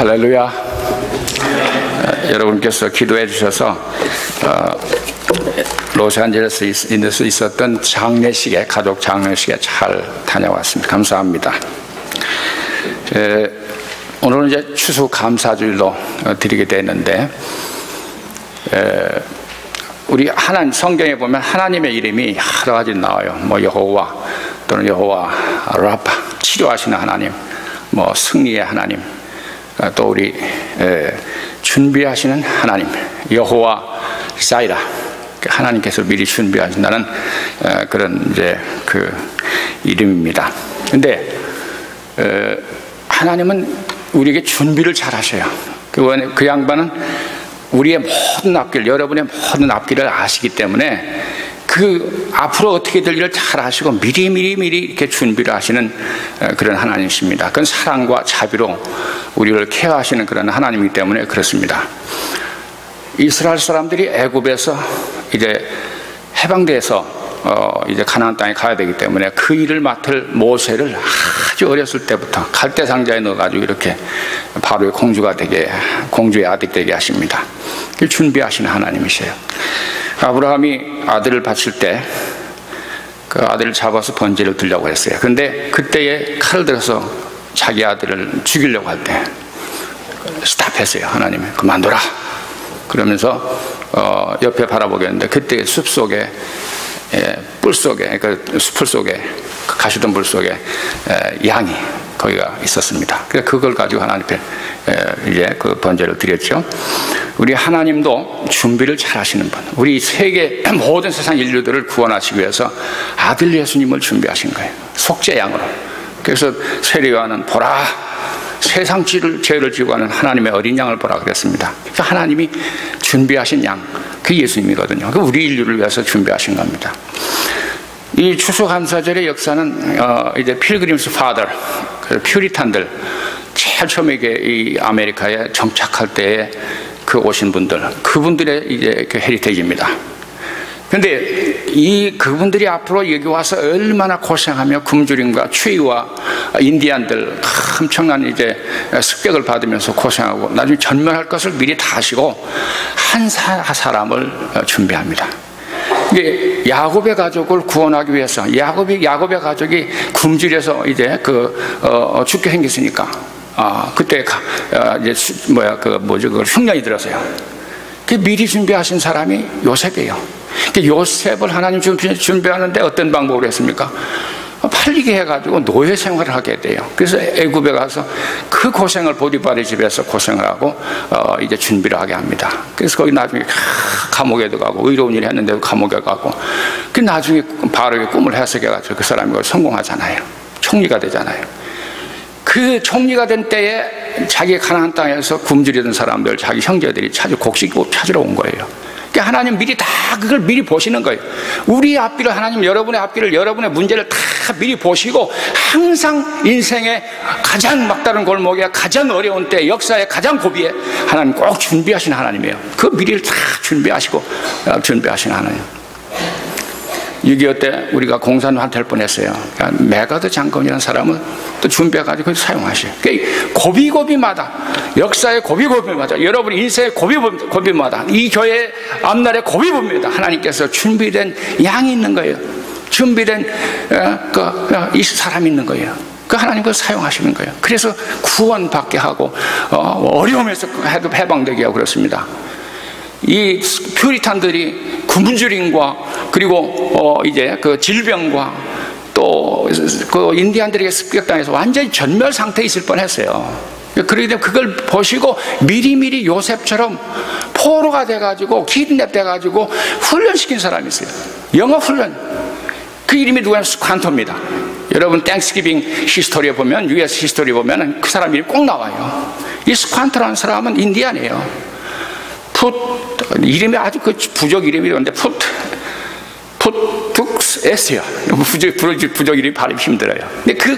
할렐루야. 어, 여러분께서 기도해 주셔서 어, 로스앤젤레스에 있었던 장례식에 가족 장례식에 잘 다녀왔습니다. 감사합니다. 에, 오늘은 이제 추수 감사주일로 어, 드리게 되는데 에, 우리 하나님 성경에 보면 하나님의 이름이 여러 가지 나와요. 뭐 여호와 또는 여호와 라파 치료하시는 하나님, 뭐 승리의 하나님, 어, 또 우리 에, 준비하시는 하나님 여호와 사이라 하나님께서 미리 준비하신다는 에, 그런 이제 그 이름입니다. 근데 에, 하나님은 우리에게 준비를 잘 하셔요. 그, 그 양반은 우리의 모든 앞길, 여러분의 모든 앞길을 아시기 때문에 그 앞으로 어떻게 될 일을 잘 아시고 미리 미리 미리 이렇게 준비를 하시는 그런 하나님이십니다. 그건 사랑과 자비로 우리를 케어하시는 그런 하나님이기 때문에 그렇습니다. 이스라엘 사람들이 애굽에서 이제 해방돼서 어 이제 가나안 땅에 가야 되기 때문에 그 일을 맡을 모세를 아주 어렸을 때부터 갈대 상자에 넣어가지고 이렇게 바로의 공주가 되게 공주의 아들 되게 하십니다. 준비하시는 하나님이세요. 아브라함이 아들을 바칠 때 그 아들을 잡아서 번제를 들려고 했어요. 근데 그때에 칼을 들어서 자기 아들을 죽이려고 할 때 스탑했어요. 하나님이 그만둬라. 그러면서 어 옆에 바라보겠는데 그때 숲 속에 예, 뿔 속에 그 숲을 속에 그 가시던 물 속에 예, 양이 거기가 있었습니다. 그걸 가지고 하나님 앞에 예, 이제 그 번제를 드렸죠. 우리 하나님도 준비를 잘 하시는 분. 우리 세계 모든 세상 인류들을 구원하시기 위해서 아들 예수님을 준비하신 거예요. 속죄 양으로. 그래서 세례요한은 보라 세상 죄를, 지고 하는 하나님의 어린 양을 보라 그랬습니다. 그러니까 하나님이 준비하신 양, 그 예수님이거든요. 그 우리 인류를 위해서 준비하신 겁니다. 이 추수감사절의 역사는 어, 이제 필그림스 파더, 그 퓨리탄들 제일 처음에 이 아메리카에 정착할 때에 그 오신 분들, 그분들의 이제 그 헤리테이지입니다. 근데 이 그분들이 앞으로 여기 와서 얼마나 고생하며 굶주림과 추위와 인디안들 엄청난 이제 습격을 받으면서 고생하고 나중에 전멸할 것을 미리 다 하시고 한 사람을 준비합니다. 이게 야곱의 가족을 구원하기 위해서 야곱이 야곱의 가족이 굶주려서 이제 그 어, 죽게 생겼으니까 아 그때 가, 어, 이제 수, 뭐야 그 뭐죠 그 흉년이 들어서요. 그 미리 준비하신 사람이 요셉이에요. 요셉을 하나님 준비하는데 어떤 방법으로 했습니까? 팔리게 해가지고 노예 생활을 하게 돼요. 그래서 애굽에 가서 그 고생을 보디바리 집에서 고생을 하고 어 이제 준비를 하게 합니다. 그래서 거기 나중에 감옥에도 가고 의로운 일을 했는데도 감옥에 가고 그 나중에 바로의 꿈을 해석해가지고 그 사람이 성공하잖아요. 총리가 되잖아요. 그 총리가 된 때에 자기 가나안 땅에서 굶주리던 사람들 자기 형제들이 찾아 곡식 찾으러 온 거예요. 그러니까 하나님 미리 다 그걸 미리 보시는 거예요. 우리 앞길을 하나님 여러분의 앞길을 여러분의 문제를 다 미리 보시고 항상 인생의 가장 막다른 골목에 가장 어려운 때 역사의 가장 고비에 하나님 꼭 준비하신 하나님이에요. 그 미리를 다 준비하시고 어, 준비하신 하나님. 6.25 때 우리가 공산화 될 뻔했어요. 그러니까 맥아더 장군이라는 사람은 또 준비해가지고 사용하셔요. 그러니까 고비고비마다 역사의 고비고비마다 여러분 인생의 고비고비마다 이 교회 앞날의 고비고비마다 하나님께서 준비된 양이 있는 거예요. 준비된 어, 그, 어, 이 사람이 있는 거예요. 그 하나님 그 사용하시는 거예요. 그래서 구원받게 하고 어, 려움에서 해방되게 하고 그렇습니다. 이 퓨리탄들이 굶주림과 그리고 어 이제 그 질병과 또 그 인디안들에게 습격당해서 완전히 전멸 상태에 있을 뻔했어요. 그러기 때문에 그걸 보시고 미리미리 요셉처럼 포로가 돼가지고 기드냅 돼가지고 훈련시킨 사람이 있어요. 영어 훈련. 그 이름이 누구냐면 스칸토입니다. 여러분 땡스기빙 히스토리에 보면 US 히스토리 보면 그 사람 이름이 꼭 나와요. 이 스칸토라는 사람은 인디안이에요. 풋 이름이 아주 그 부적 이름이런데 풋 풋툭스 에스요. 부적 부적 부적 이름이 발음 힘들어요. 근데 그이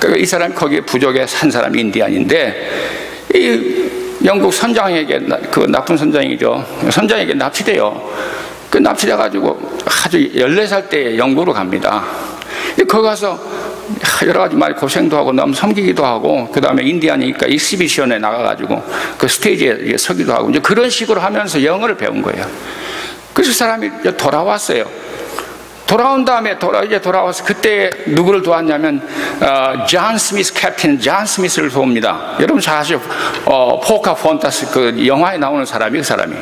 그 사람 거기에 부적에 산 사람 인디안인데 이 영국 선장에게 그 나쁜 선장이죠. 선장에게 납치돼요. 그 납치돼 가지고 아주 14살 때 영국으로 갑니다. 거기 가서 여러 가지 많이 고생도 하고 너무 섬기기도 하고 그 다음에 인디아니까 exhibition에 나가가지고 그 스테이지에 서기도 하고 이제 그런 식으로 하면서 영어를 배운 거예요. 그래서 사람이 돌아왔어요. 돌아온 다음에 돌아 이제 돌아와서 그때 누구를 도왔냐면 어, 존 스미스 캡틴 존 스미스를 도웁니다. 여러분 잘 아시죠? 어, 포카혼타스 그 영화에 나오는 사람이 그 사람이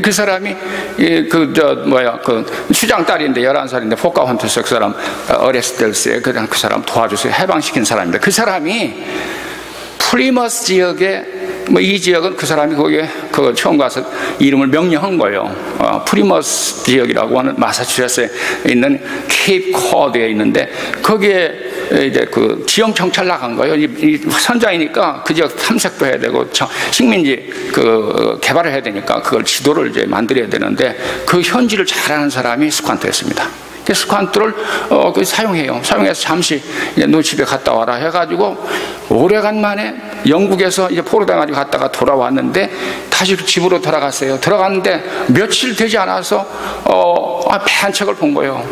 그 사람이 그 저 뭐야 그 수장 딸인데 11살인데 포카혼타스 그 사람 arrest했을 때 그냥 그 사람 도와줘서 해방시킨 사람입니다. 그 사람이 프리머스 지역에 뭐 이 지역은 그 사람이 거기에 그 처음 가서 이름을 명명한 거예요. 어, 프리머스 지역이라고 하는 마사추세츠에 있는 케이프 코드에 있는데 거기에 이제 그 지역 정찰 나간 거예요. 이, 이 선장이니까 그 지역 탐색도 해야 되고 식민지 그 개발을 해야 되니까 그걸 지도를 이제 만들어야 되는데 그 현지를 잘하는 사람이 스관트였습니다. 스관트를 어, 그 사용해요. 사용해서 잠시 너 집에 갔다 와라 해가지고 오래간만에 영국에서 이제 포로당가지고 갔다가 돌아왔는데 다시 집으로 돌아갔어요. 들어갔는데 며칠 되지 않아서 어, 아, 배한 척을 본 거예요.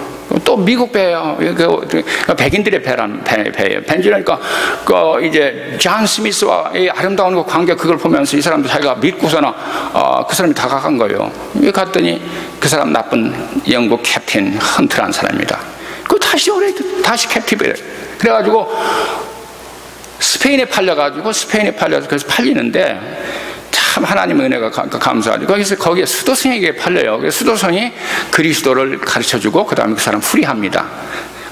또 미국 배예요. 그, 그 백인들의 배란 배, 배예요. 벤지라니까 그 이제 존 스미스와 이 아름다운 그 관계 그걸 보면서 이 사람도 자기가 믿고서나 어, 그 사람이 다가간 거예요. 갔더니 그 사람 나쁜 영국 캡틴 헌트라는 사람입니다. 그 다시 오래 다시 captive돼. 그래가지고 스페인에 팔려가지고 스페인에 팔려서 그래서 팔리는데 참 하나님의 은혜가 감사하죠. 거기서 거기에 수도승에게 팔려요. 수도승이 그리스도를 가르쳐주고 그 다음에 그 사람 free합니다.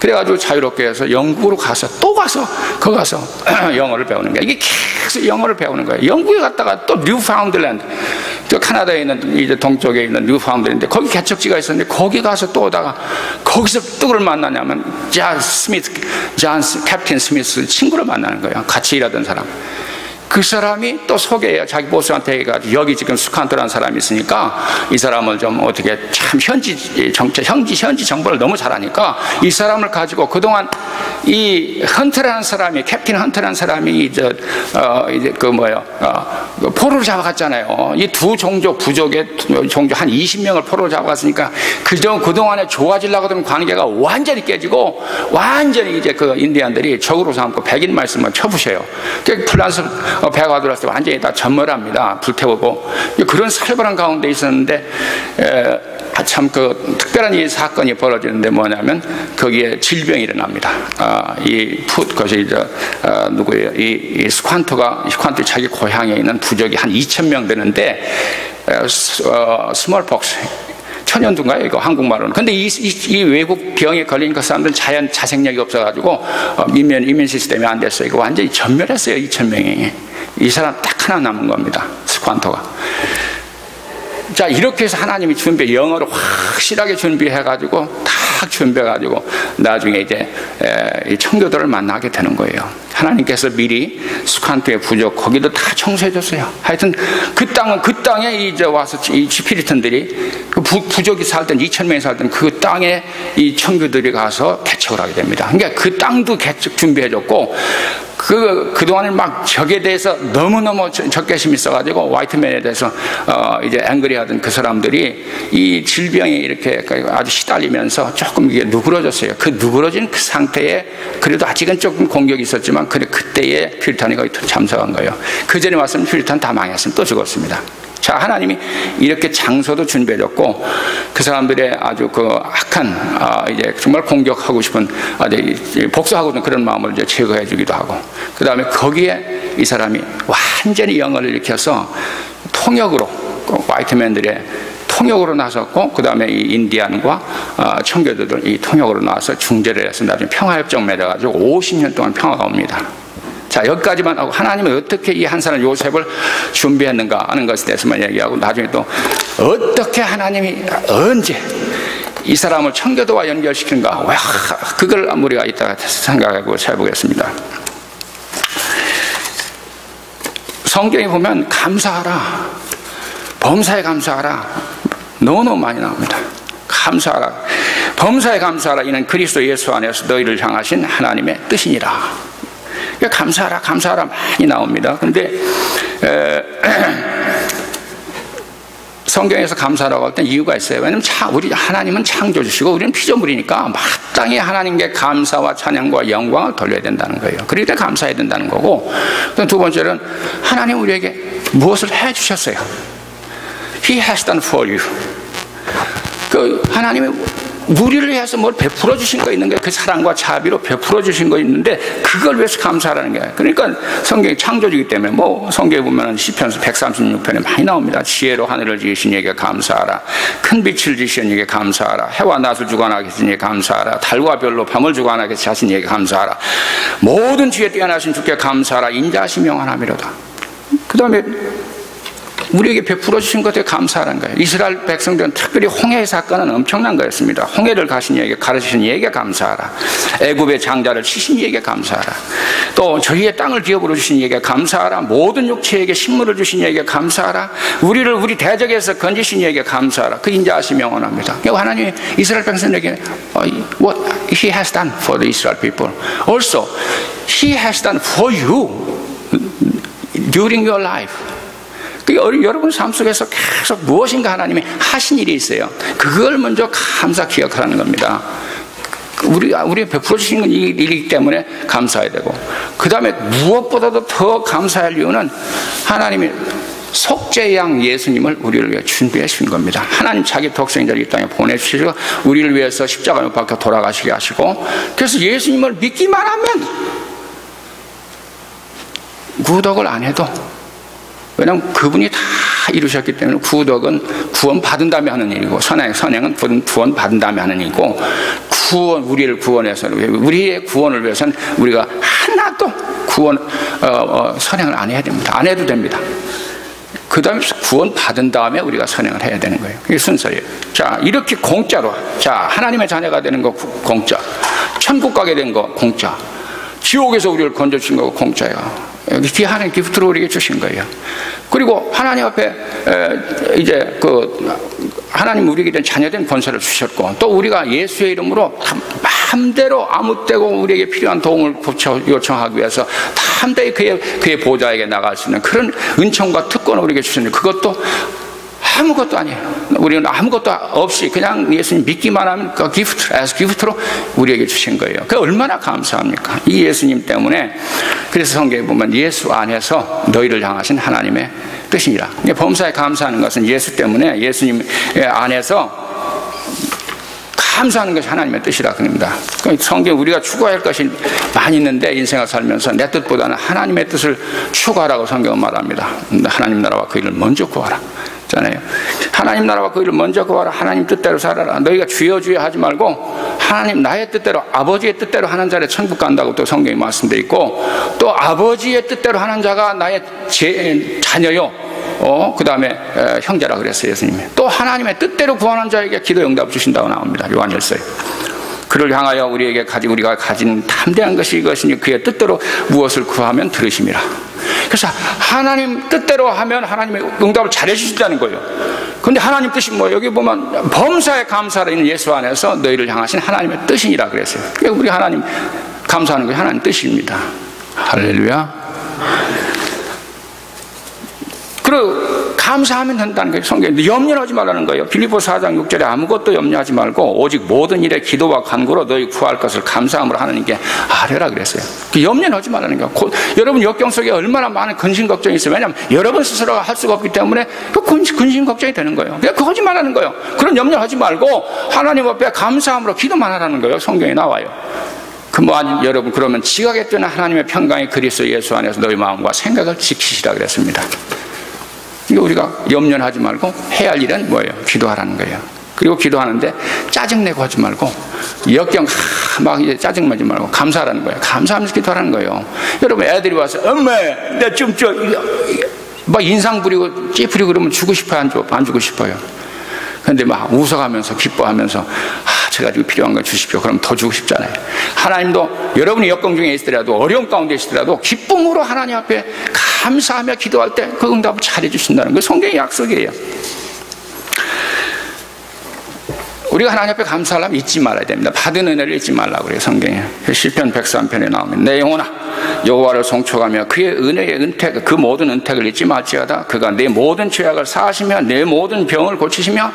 그래가지고 자유롭게 해서 영국으로 가서 또 가서 거 가서 영어를 배우는 거야. 이게 계속 영어를 배우는 거예요. 영국에 갔다가 또 뉴파운드랜드, 저 카나다에 있는 이제 동쪽에 있는 뉴파운드랜드 거기 개척지가 있었는데 거기 가서 또 오다가 거기서 누구를 만나냐면 잔 스미스, 잔 캡틴 스미스 친구를 만나는 거예요. 같이 일하던 사람. 그 사람이 또 소개해요. 자기 보스한테 해가지고 여기 지금 스칸트라는 사람이 있으니까 이 사람을 좀 어떻게 참 현지 정체, 현지, 현지 정보를 너무 잘하니까 이 사람을 가지고 그동안 이 헌트라는 사람이, 캡틴 헌트라는 사람이 이제, 어, 이제 그 뭐야, 어, 그 포로를 잡아갔잖아요. 이 두 종족, 부족의 종족 한 20명을 포로를 잡아갔으니까 그저 그동안에 좋아지려고 하던 관계가 완전히 깨지고 완전히 이제 그 인디안들이 적으로 삼고 백인 말씀을 쳐부셔요. 그 플란스 어, 배가 들어왔을 때 완전히 다 전멸합니다. 불태우고. 그런 살벌한 가운데 있었는데, 아, 참그 특별한 이 사건이 벌어지는데 뭐냐면 거기에 질병이 일어납니다. 아, 이 food, 그것이 저, 아, 누구예요? 이, 이 스콴토가, 스콴토 자기 고향에 있는 부족이 한 2,000명 되는데, 어, smallpox, 천연두인가요? 이거 한국말로는. 근데 이, 이, 이, 외국 병에 걸린 그 사람들은 자연 자생력이 없어가지고 어, immune immune system이 안 됐어요. 이거 완전히 전멸했어요. 2천 명이. 이 사람 딱 하나 남은 겁니다. 스콴토가. 자, 이렇게 해서 하나님이 준비, 영어를 확실하게 준비해가지고, 딱 준비해가지고, 나중에 이제, 이 청교도를 만나게 되는 거예요. 하나님께서 미리 스칸트의 부족, 거기도 다 청소해줬어요. 하여튼, 그 땅은, 그 땅에 이제 와서 이 지피리턴들이, 그 부, 부족이 살던, 2천명이 살던 그 땅에 이 청교들이 가서 개척을 하게 됩니다. 그러니까 그 땅도 개척 준비해줬고, 그, 그동안에 막 적에 대해서 너무너무 적개심이 있어가지고 화이트맨에 대해서 어, 이제 앵그리 하던 그 사람들이 이 질병에 이렇게 아주 시달리면서 조금 이게 누그러졌어요. 그 누그러진 그 상태에 그래도 아직은 조금 공격이 있었지만 그래 그때에 퓨리탄이 거의 참석한 거예요. 그 전에 왔으면 퓨리탄 다 망했으면 또 죽었습니다. 자, 하나님이 이렇게 장소도 준비해줬고, 그 사람들의 아주 그 악한, 아, 이제 정말 공격하고 싶은, 아, 복수하고 는 그런 마음을 이제 제거해 주기도 하고, 그 다음에 거기에 이 사람이 완전히 영어를 일으켜서 통역으로, 그 화이트맨들의 통역으로 나섰고, 그 다음에 이 인디안과 아, 청교도들 이 통역으로 나와서 중재를 해서 나중에 평화협정 맺어가지고 50년 동안 평화가 옵니다. 자, 여기까지만 하고 하나님은 어떻게 이 한 사람 요셉을 준비했는가 하는 것에 대해서만 얘기하고 나중에 또 어떻게 하나님이 언제 이 사람을 청교도와 연결시키는가. 와, 그걸 우리가 이따가 생각하고 살보겠습니다. 성경에 보면 감사하라. 범사에 감사하라. 너무너무 많이 나옵니다. 감사하라. 범사에 감사하라. 이는 그리스도 예수 안에서 너희를 향하신 하나님의 뜻이니라. 그러니까 감사하라, 감사하라 많이 나옵니다. 근데, 에, 성경에서 감사라고 할때 이유가 있어요. 왜냐면 차, 우리 하나님은 창조주시고 우리는 피조물이니까 마땅히 하나님께 감사와 찬양과 영광을 돌려야 된다는 거예요. 그럴 때 감사해야 된다는 거고. 두 번째는 하나님 우리에게 무엇을 해 주셨어요. He has done for you. 그 하나님이 우리를 위해서 뭘 베풀어 주신 거 있는 거예요. 그 사랑과 자비로 베풀어 주신 거 있는데 그걸 위해서 감사하라는 거예요. 그러니까 성경이 창조주기 때문에 뭐 성경에 보면 시편 136편에 많이 나옵니다. 지혜로 하늘을 지으신 이에게 감사하라. 큰 빛을 지으신 이에게 감사하라. 해와 낮을 주관하게 하신 이에게 감사하라. 달과 별로 밤을 주관하게 하신 이에게 감사하라. 모든 지혜 뛰어나신 주께 감사하라. 인자하시 명하나미로다. 그 다음에 우리에게 베풀어 주신 것에 감사하는 거예요. 이스라엘 백성들은 특별히 홍해 사건은 엄청난 거였습니다. 홍해를 가신 이에게 가르치신 이에게 감사하라. 애굽의 장자를 치신 이에게 감사하라. 또 저희의 땅을 기업으로 주신 이에게 감사하라. 모든 육체에게 식물을 주신 이에게 감사하라. 우리를 우리 대적에서 건지신 이에게 감사하라. 그 인자하시 명언합니다. 하나님이 이스라엘 백성에게 what he has done for the Israel people. Also, he has done for you during your life. 여러분 삶 속에서 계속 무엇인가 하나님이 하신 일이 있어요. 그걸 먼저 감사 기억하라는 겁니다. 우리, 우리 베풀어 주신 건 일이기 때문에 감사해야 되고, 그 다음에 무엇보다도 더 감사할 이유는 하나님이 속죄양 예수님을 우리를 위해 준비해 주신 겁니다. 하나님 자기 독생자를 이 땅에 보내주시고, 우리를 위해서 십자가 못 박혀 돌아가시게 하시고, 그래서 예수님을 믿기만 하면, 구덕을 안 해도 왜냐하면 그분이 다 이루셨기 때문에 구덕은 구원 받은 다음에 하는 일이고 선행, 선행은 구원 받은 다음에 하는 일이고 구원, 우리를 구원해서 우리의 구원을 위해서는 우리가 하나도 구원, 어, 어, 선행을 안 해야 됩니다. 안 해도 됩니다. 그 다음에 구원 받은 다음에 우리가 선행을 해야 되는 거예요. 그게 순서예요. 자, 이렇게 공짜로. 자, 하나님의 자녀가 되는 거 공짜. 천국 가게 된 거 공짜. 지옥에서 우리를 건져주신 거 공짜예요. 귀하는 기프트로 우리에게 주신 거예요. 그리고 하나님 앞에 이제 그 하나님 우리에게 된 자녀된 권세를 주셨고 또 우리가 예수의 이름으로 마음대로 아무 때고 우리에게 필요한 도움을 요청하기 위해서 담대히 그의, 그의 보좌에게 나갈 수 있는 그런 은총과 특권을 우리에게 주셨는데 그것도 아무것도 아니에요. 우리는 아무것도 없이 그냥 예수님 믿기만 하면 그 기프트, as 기프트로 우리에게 주신 거예요. 그 얼마나 감사합니까? 이 예수님 때문에 그래서 성경에 보면 예수 안에서 너희를 향하신 하나님의 뜻이니라. 범사에 감사하는 것은 예수 때문에 예수님 안에서 감사하는 것이 하나님의 뜻이라 그럽니다. 성경 우리가 추구할 것이 많이 있는데 인생을 살면서 내 뜻보다는 하나님의 뜻을 추구하라고 성경은 말합니다. 하나님 나라와 그 일을 먼저 구하라. 잖아요. 하나님 나라와 그 일을 먼저 구하라. 하나님 뜻대로 살아라. 너희가 주여 주여 하지 말고 하나님 나의 뜻대로 아버지의 뜻대로 하는 자를 천국 간다고 또 성경이 말씀되어 있고 또 아버지의 뜻대로 하는 자가 나의 제, 자녀요. 어, 그 다음에 형제라 그랬어요, 예수님이. 또 하나님의 뜻대로 구하는 자에게 기도 응답 주신다고 나옵니다. 요한일서에. 그를 향하여 우리에게 가지 우리가 가진 탐대한 것이 이것이니 그의 뜻대로 무엇을 구하면 들으심이라. 그래서 하나님 뜻대로 하면 하나님의 응답을 잘해 주신다는 거예요. 근데 하나님 뜻이 뭐 여기 보면 범사에 감사를 있는 예수 안에서 너희를 향하신 하나님의 뜻이니라 그랬어요. 우리 하나님 감사하는 게 하나님 뜻입니다. 할렐루야. 그리고 감사하면 된다는 거예요. 성경에 염려하지 말라는 거예요. 빌리포 4장 6절에 아무것도 염려하지 말고 오직 모든 일에 기도와 간구로 너희 구할 것을 감사함으로 하느님께 아뢰라 그랬어요. 그 염려하지 말라는 거예요. 고, 여러분 역경 속에 얼마나 많은 근심 걱정이 있어요. 왜냐하면 여러분 스스로가 할 수가 없기 때문에 그 근심, 근심 걱정이 되는 거예요. 그러니까 하지 말라는 거예요. 그런 염려하지 말고 하나님 앞에 감사함으로 기도만 하라는 거예요. 성경에 나와요. 그뭐 여러분 그러면 지각에 뜨는 하나님의 평강이 그리스도 예수 안에서 너희 마음과 생각을 지키시라 그랬습니다. 그러니까 우리가 염려하지 말고 해야 할 일은 뭐예요? 기도하라는 거예요. 그리고 기도하는데 짜증내고 하지 말고 역경 막 이제 짜증내지 말고 감사하라는 거예요. 감사하면서 기도하라는 거예요. 여러분 애들이 와서 엄마 나좀저막 인상 부리고 찌푸리고 그러면 주고 싶어요? 안, 주, 안 주고 싶어요? 근데 막 웃어가면서 기뻐하면서 아, 제가 지금 필요한 걸 주십시오. 그럼 더 주고 싶잖아요. 하나님도 여러분이 역경 중에 있더라도 어려운 가운데 있더라도 기쁨으로 하나님 앞에 감사하며 기도할 때 그 응답을 잘해 주신다는 게 성경의 약속이에요. 우리가 하나님 앞에 감사하려면 잊지 말아야 됩니다. 받은 은혜를 잊지 말라고 그래요, 성경에. 시편 103편에 나오면 내 영혼아 여호와를 송축하며 그의 은혜의 은택 그 모든 은택을 잊지 말지어다. 그가 내 모든 죄악을 사하시며 내 모든 병을 고치시며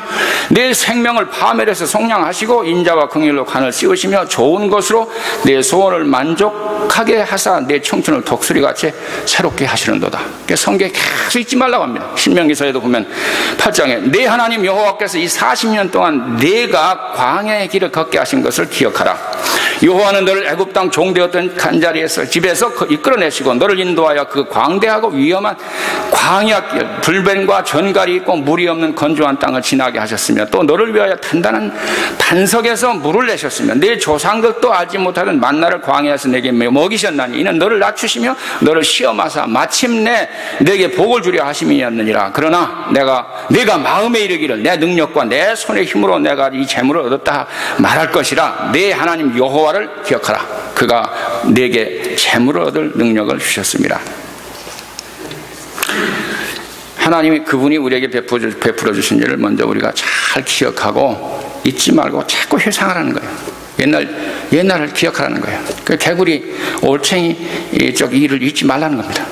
내 생명을 파멸해서 속량하시고 인자와 긍일로 관을 씌우시며 좋은 것으로 내 소원을 만족하게 하사 내 청춘을 독수리같이 새롭게 하시는도다. 성경에 계속 잊지 말라고 합니다. 신명기서에도 보면 8장에 내 하나님 여호와께서 이 40년 동안 내가 광야의 길을 걷게 하신 것을 기억하라. 여호와는 너를 애굽 땅 종되었던 간자리에서 집에 서그 이끌어내시고 너를 인도하여 그 광대하고 위험한 광야 불변과 전갈이 있고 물이 없는 건조한 땅을 지나게 하셨으며 또 너를 위하여 단단한 반석에서 물을 내셨으며 내 조상들도 알지 못하던 만나를 광야에서 내게 먹이셨나니 이는 너를 낮추시며 너를 시험하사 마침내 내게 복을 주려 하심이었느니라. 그러나 내가 내가 마음에 이르기를 내 능력과 내 손의 힘으로 내가 이 재물을 얻었다 말할 것이라. 내 하나님 여호와를 기억하라. 그가 내게 재물을 얻을 능력을 주셨습니다 하나님이 그분이 우리에게 베풀어 주신 일을 먼저 우리가 잘 기억하고 잊지 말고 자꾸 회상하라는 거예요. 옛날 옛날을 기억하라는 거예요. 그 개구리 올챙이 쪽 일을 잊지 말라는 겁니다.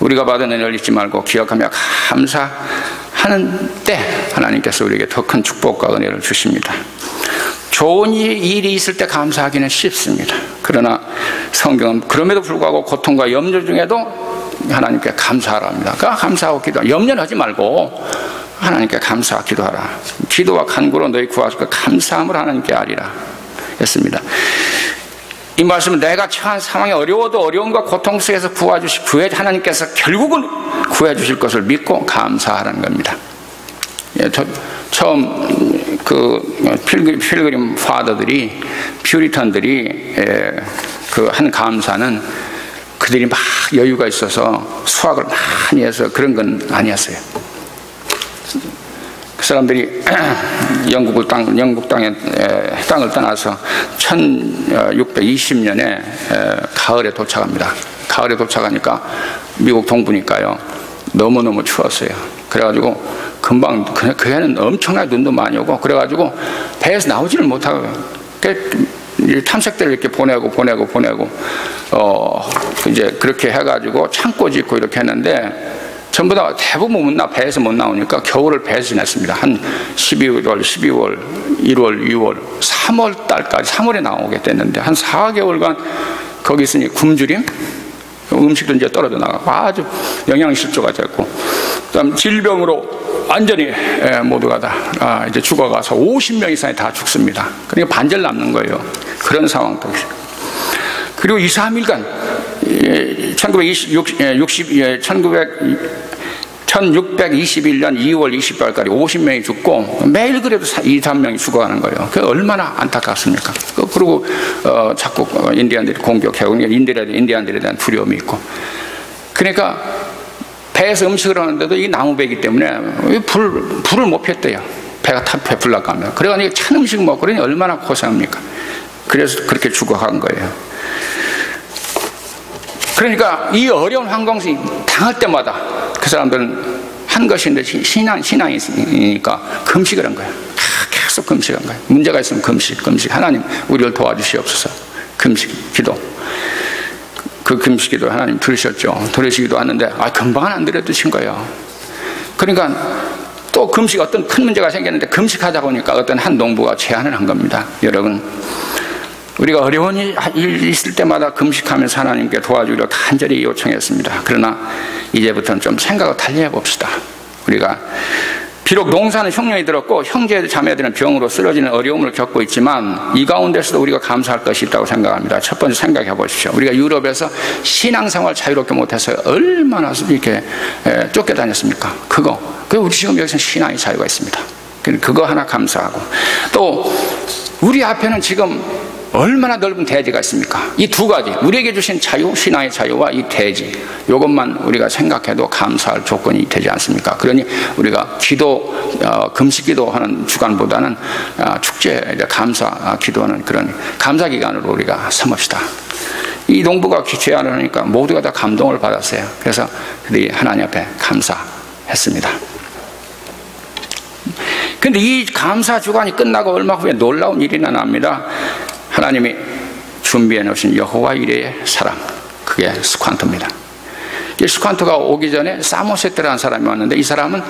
우리가 받은 은혜를 잊지 말고 기억하며 감사하는 때 하나님께서 우리에게 더 큰 축복과 은혜를 주십니다. 좋은 일이 있을 때 감사하기는 쉽습니다. 그러나 성경은 그럼에도 불구하고 고통과 염려 중에도 하나님께 감사하랍니다. 그 감사하고 기도. 염려하지 말고 하나님께 감사 기도하라. 기도와 간구로 너희 구하시고 감사함을 하나님께 아리라. 했습니다. 이 말씀은 내가 처한 상황이 어려워도 어려움과 고통 속에서 구해주시, 구해, 하나님께서 결국은 구해주실 것을 믿고 감사하라는 겁니다. 예, 저, 처음 그 필그림, 필그림 파더들이, 퓨리턴들이 예, 그한 감사는 그들이 막 여유가 있어서 수학을 많이 해서 그런 건 아니었어요. 그 사람들이 영국을 땅, 영국 땅에 땅을 떠나서 1620년에 가을에 도착합니다. 가을에 도착하니까 미국 동부니까요. 너무너무 추웠어요. 그래가지고 금방 그, 그 해는 엄청나게 눈도 많이 오고 그래가지고 배에서 나오지를 못하고 탐색대를 이렇게 보내고 보내고 보내고 어 이제 그렇게 해가지고 창고 짓고 이렇게 했는데 전부 다 대부분 못 나, 배에서 못 나오니까 겨울을 배에서 지냈습니다. 한 12월, 12월, 1월, 2월, 3월 달까지, 3월에 나오게 됐는데, 한 4개월간 거기 있으니 굶주림? 음식도 이제 떨어져 나가고 아주 영양실조가 됐고, 그 다음 질병으로 완전히 예, 모두가 다 아, 이제 죽어가서 50명 이상이 다 죽습니다. 그러니까 반절 남는 거예요. 그런 상황도. 그리고 2, 3일간 1920, 60, 1900, 1621년 2월 20일까지 50명이 죽고 매일 그래도 2, 3명이 죽어가는 거예요. 그 얼마나 안타깝습니까? 그, 그리고 어, 자꾸 인디안들이 공격해고 인디안들에, 인디안들에 대한 두려움이 있고 그러니까 배에서 음식을 하는데도 이 나무배기 때문에 불, 불을 못 폈대요. 배가 다 배불러 가면. 그래가지고 찬 음식 먹고 그러니 얼마나 고생합니까? 그래서 그렇게 죽어간 거예요. 그러니까 이 어려운 환경이 당할 때마다 그 사람들은 한 것인데 신앙, 신앙이니까 금식을 한 거예요. 계속 금식한 거예요. 문제가 있으면 금식, 금식. 하나님, 우리를 도와주시옵소서. 금식, 기도. 그 금식 기도 하나님 들으셨죠. 들으시기도 하는데, 아, 금방은 안 들어드신 거예요. 그러니까 또 금식 어떤 큰 문제가 생겼는데 금식하다 보니까 어떤 한 농부가 제안을 한 겁니다. 여러분, 우리가 어려운 일 있을 때마다 금식하면서 하나님께 도와주기로 간절히 요청했습니다. 그러나 이제부터는 좀 생각을 달리 해봅시다. 우리가 비록 농사는 흉년이 들었고 형제 자매들은 병으로 쓰러지는 어려움을 겪고 있지만 이 가운데서도 우리가 감사할 것이 있다고 생각합니다. 첫 번째 생각해 보십시오. 우리가 유럽에서 신앙생활 자유롭게 못해서 얼마나 이렇게 쫓겨다녔습니까? 그거. 그 우리 지금 여기서 신앙의 자유가 있습니다. 그거 하나 감사하고 또 우리 앞에는 지금 얼마나 넓은 대지가 있습니까? 이 두 가지 우리에게 주신 자유, 신앙의 자유와 이 대지 이것만 우리가 생각해도 감사할 조건이 되지 않습니까? 그러니 우리가 기도, 어, 금식기도 하는 주간보다는 어, 축제, 감사 어, 기도하는 그런 감사 기간으로 우리가 삼읍시다. 이 농부가 제안을 하니까 모두가 다 감동을 받았어요. 그래서 그들이 하나님 앞에 감사했습니다. 근데 이 감사 주간이 끝나고 얼마 후에 놀라운 일이 납니다. 하나님이 준비해 놓으신 여호와 이레의 사람 그게 스ኳ트입니다. 이 스ኳ트가 오기 전에 사모세트라는 사람이 왔는데 이 사람은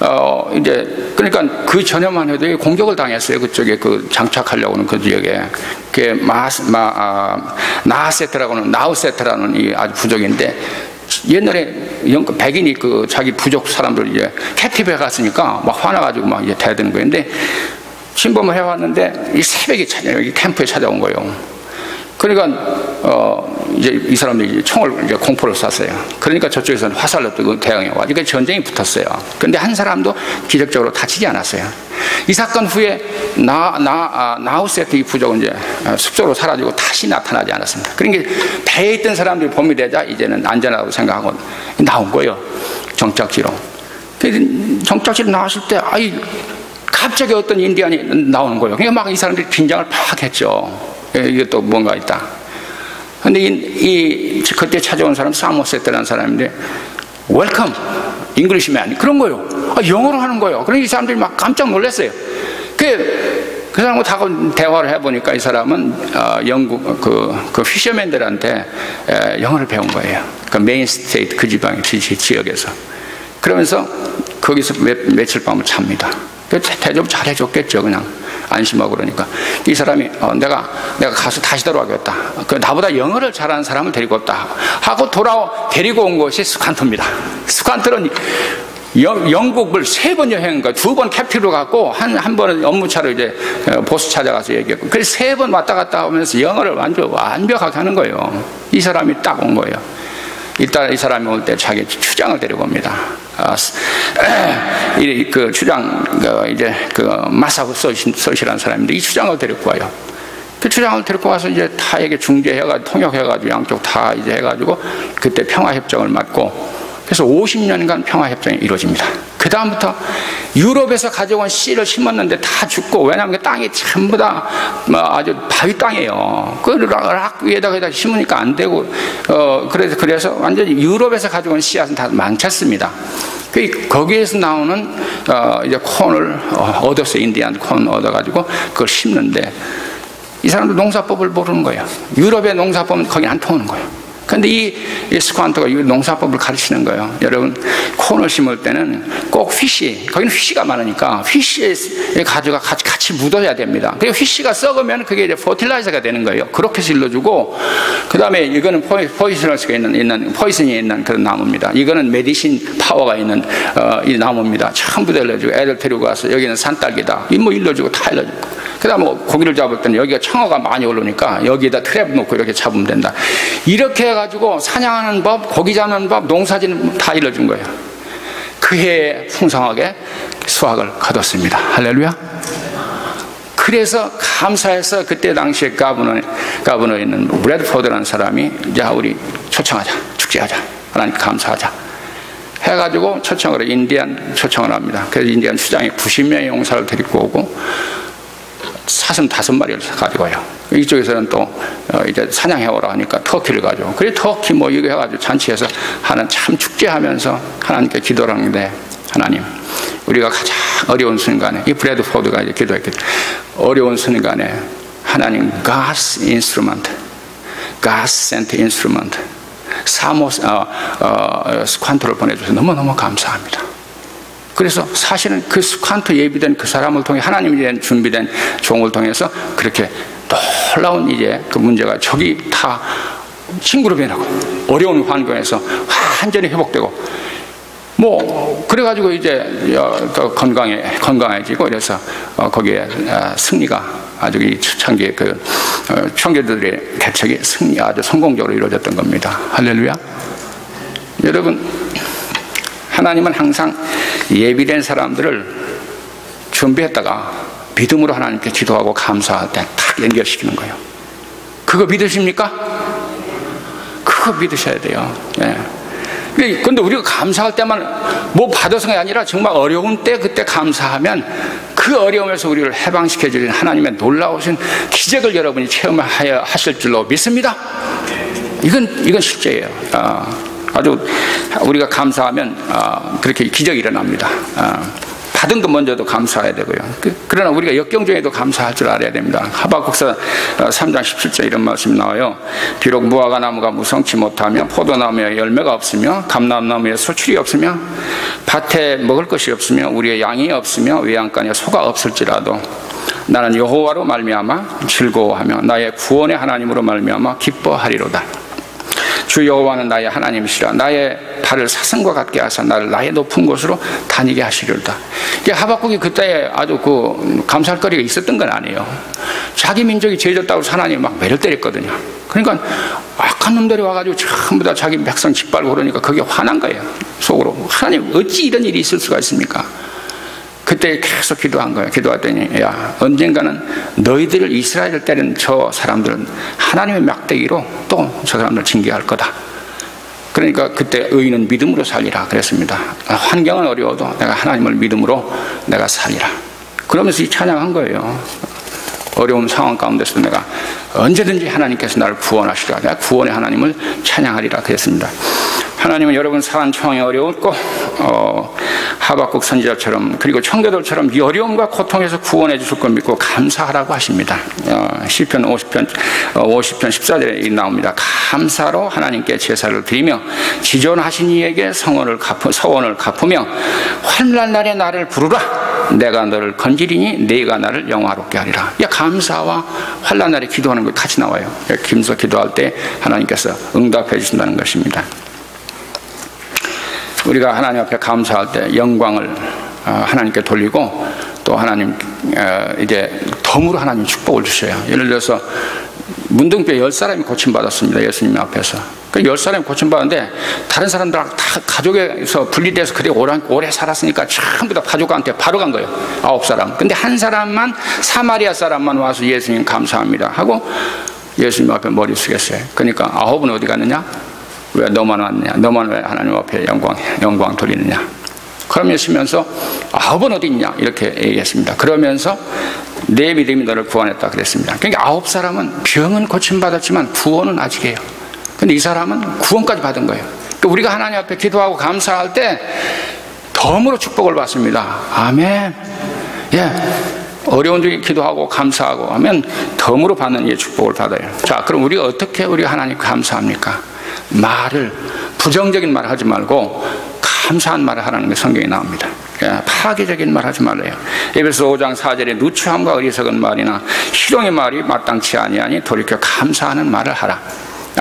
어 이제 그러니까 그 전에만 해도 공격을 당했어요 그쪽에 그 장착하려고는 그 지역에 그 마마 아, 나하세트라고는 나우세트라는 이 아주 부족인데 옛날에 백인이 그 자기 부족 사람들 이제 캐티브에 갔으니까 막 화나가지고 막 이제 대드는 거예요. 근데 침범을 해왔는데 이 새벽에 찾아 여기 캠프에 찾아온 거예요. 그러니까 어 이제 이 사람들이 총을 이제 공포를 쐈어요. 그러니까 저쪽에서는 화살로 뜨고 대응해 와. 그러니까 전쟁이 붙었어요. 그런데 한 사람도 기적적으로 다치지 않았어요. 이 사건 후에 나, 나, 아, 나우세트 이 부족은 이제 숲속으로 사라지고 다시 나타나지 않았습니다. 그러니까 배에 있던 사람들이 봄이 되자 이제는 안전하다고 생각하고 나온 거예요. 정착지로. 정착지로 나왔을 때, 아이, 갑자기 어떤 인디안이 나오는 거예요. 그러니까 막이 사람들이 긴장을 팍 했죠. 예, 이게 또 뭔가 있다. 근데 이, 이 그때 찾아온 사람 사모세트라는 사람인데 Welcome Englishman 그런 거요. 아, 영어로 하는 거예요. 그러니까 이 사람들이 막 깜짝 놀랐어요. 그, 그 사람하고 대화를 해보니까 이 사람은 어, 영국 그, 그 fisherman들한테 에, 영어를 배운 거예요. 그 Maine State 그 지방 지, 지역에서. 그러면서 거기서 며, 며칠 밤을 잡니다. 대접 잘해줬겠죠, 그냥. 안심하고 그러니까. 이 사람이, 어, 내가, 내가 가서 다시 돌아가겠다. 그, 나보다 영어를 잘하는 사람을 데리고 왔다. 하고 돌아, 데리고 온 것이 스칸트입니다. 스칸트는 영, 영국을 세 번 여행, 두번 캡틴으로 갔고, 한, 한 번은 업무차로 이제 어, 보스 찾아가서 얘기했고, 그래서 세 번 왔다 갔다 하면서 영어를 완전 완벽하게 하는 거예요. 이 사람이 딱 온 거예요. 일단 이 사람이 올 때 자기 추장을 데리고 옵니다. 아, 이그 추장 그 이제 그 마사고 서시라는 사람인데 이 추장을 데리고 와요. 그 추장을 데리고 와서 이제 타에게 중재해가 통역해가지고 양쪽 다 이제 해가지고 그때 평화협정을 맺고 그래서 50년간 평화협정이 이루어집니다. 그 다음부터 유럽에서 가져온 씨를 심었는데 다 죽고 왜냐하면 그 땅이 전부 다뭐 아주 바위 땅이에요. 그걸 락 위에다가 심으니까 안 되고 어 그래서 그래서 완전히 유럽에서 가져온 씨앗은 다 망쳤습니다. 그 거기에서 나오는 어 이제 콘을 어, 얻었어요. 인디안 콘 얻어가지고 그걸 심는데 이 사람도 농사법을 모르는 거예요. 유럽의 농사법은 거기 안 통하는 거예요. 근데 이, 이 스콴토가 이 농사법을 가르치는 거예요. 여러분, corn을 심을 때는 꼭 fish, 거기는 fish가 많으니까 휘씨의 가지가 같이, 같이 묻어야 됩니다. 그리고 fish가 썩으면 그게 이제 fertilizer가 되는 거예요. 그렇게 질러주고, 그 다음에 이거는 poi, poisonous가 있는, 있는, poison이 있는 그런 나무입니다. 이거는 medicine power가 있는, 어, 이 나무입니다. 전부 다 일러주고, 애들 데리고 가서 여기는 산딸기다. 이뭐 일러주고 다 일러주고. 그 다음 뭐 고기를 잡을 때는 여기가 청어가 많이 올르니까 여기에다 트랩 놓고 이렇게 잡으면 된다. 이렇게 해가지고 사냥하는 법, 고기 잡는 법, 농사 짓는 다 일러준 거예요. 그해 풍성하게 수확을 거뒀습니다. 할렐루야. 그래서 감사해서 그때 당시에 가브너, 가브너에 있는 브래드포드라는 사람이 이제 우리 초청하자, 축제하자, 하나님 감사하자. 해가지고 초청을 인디안 초청을 합니다. 그래서 인디안 수장이 90명의 용사를 데리고 오고 사슴 다섯 마리를 가지고요. 이쪽에서는 또 어, 이제 사냥해오라 하니까 터키를 가지고 그래 터키 뭐 이거 해가지고 잔치해서 하는 참 축제하면서 하나님께 기도를 하는데 하나님 우리가 가장 어려운 순간에 이 브래드 포드가 이제 기도했기 어려운 순간에 하나님 God's instrument, God's sent instrument 사모스 어, 어, 스관토를 보내줘서 너무너무 감사합니다. 그래서 사실은 그 스칸트 예비된 그 사람을 통해 하나님이 된 준비된 종을 통해서 그렇게 놀라운 이제 그 문제가 저기 다 친구로 변하고 어려운 환경에서 완전히 회복되고 뭐 그래가지고 이제 건강해 건강해지고 그래서 어, 거기에 어, 승리가 아주 이 창기의 그 어, 청교들의 개척이 승리 아주 성공적으로 이루어졌던 겁니다. 할렐루야. 여러분 하나님은 항상 예비된 사람들을 준비했다가 믿음으로 하나님께 기도하고 감사할 때딱 연결시키는 거예요. 그거 믿으십니까? 그거 믿으셔야 돼요. 네. 근데 우리가 감사할 때만 뭐 받아서가 아니라 정말 어려운 때 그때 감사하면 그 어려움에서 우리를 해방시켜 주는 하나님의 놀라우신 기적을 여러분이 체험하실 줄로 믿습니다. 이건 이건 실제예요. 아. 아주 우리가 감사하면 어, 그렇게 기적이 일어납니다. 어, 받은 것 먼저도 감사해야 되고요. 그, 그러나 우리가 역경중에도 감사할 줄 알아야 됩니다. 하박국서 3장 어, 17절 이런 말씀 나와요. 비록 무화과 나무가 무성치 못하며 포도나무에 열매가 없으며 감람나무에 소출이 없으며 밭에 먹을 것이 없으며 우리의 양이 없으며 외양간에 소가 없을지라도 나는 여호와로 말미암아 즐거워하며 나의 구원의 하나님으로 말미암아 기뻐하리로다. 주 여호와는 나의 하나님이시라 나의 발을 사슴과 같게 하사 나를 나의 높은 곳으로 다니게 하시리로다. 하박국이 그때 아주 그 감사할 거리가 있었던 건 아니에요. 자기 민족이 죄졌다고 하나님 막 매를 때렸거든요. 그러니까 악한 놈들이 와가지고 전부 다 자기 백성 짓밟고 그러니까 그게 화난 거예요. 속으로 하나님 어찌 이런 일이 있을 수가 있습니까? 그때 계속 기도한 거예요. 기도했더니 야 언젠가는 너희들을 이스라엘을 때린 저 사람들은 하나님의 막대기로 또 저 사람들 징계할 거다. 그러니까 그때 의인은 믿음으로 살리라 그랬습니다. 환경은 어려워도 내가 하나님을 믿음으로 내가 살리라. 그러면서 이 찬양한 거예요. 어려운 상황 가운데서 내가 언제든지 하나님께서 나를 구원하시라. 내가 구원의 하나님을 찬양하리라 그랬습니다. 하나님은 여러분 사람 처이 어려웠고 어, 하박국 선지자처럼 그리고 청교도처럼 이 어려움과 고통에서 구원해 주실 걸 믿고 감사하라고 하십니다. 어, 시편 50편 어, 50편 14절에 나옵니다. 감사로 하나님께 제사를 드리며 지존하신 이에게 성원을 갚으, 서원을 갚으며 환난 날에 나를 부르라. 내가 너를 건지리니 네가 나를 영화롭게 하리라. 야 감사와 환난 날에 기도하는 것 같이 나와요. 김서 기도할 때 하나님께서 응답해 주신다는 것입니다. 우리가 하나님 앞에 감사할 때 영광을 어, 하나님께 돌리고 또 하나님 어, 이제 덤으로 하나님 축복을 주셔요. 예를 들어서 문둥병 열 사람이 고침받았습니다. 예수님 앞에서. 그열 사람이 고침받았는데 다른 사람들랑 다 가족에서 분리돼서 그래 오래, 오래 살았으니까 전부 다 가족한테 바로 간 거예요. 아홉 사람. 근데 한 사람만 사마리아 사람만 와서 예수님 감사합니다 하고 예수님 앞에 머리 숙였어요. 그러니까 아홉은 어디 갔느냐? 왜 너만 왔냐? 너만 왜 하나님 앞에 영광, 영광 돌리느냐? 그러면서 아홉은 어디 있냐? 이렇게 얘기했습니다. 그러면서 내 믿음이 너를 구원했다 그랬습니다. 그러니까 아홉 사람은 병은 고침 받았지만 구원은 아직이에요. 근데 이 사람은 구원까지 받은 거예요. 그러니까 우리가 하나님 앞에 기도하고 감사할 때 덤으로 축복을 받습니다. 아멘. 예. 어려운 중에 기도하고 감사하고 하면 덤으로 받는 이 축복을 받아요. 자, 그럼 우리가 어떻게 우리 하나님 감사합니까? 말을 부정적인 말을 하지 말고 감사한 말을 하라는 게 성경에 나옵니다. 예, 파괴적인 말 하지 말래요. 에베소 5장 4절에 누추함과 어리석은 말이나 희롱의 말이 마땅치 아니하니 돌이켜 감사하는 말을 하라.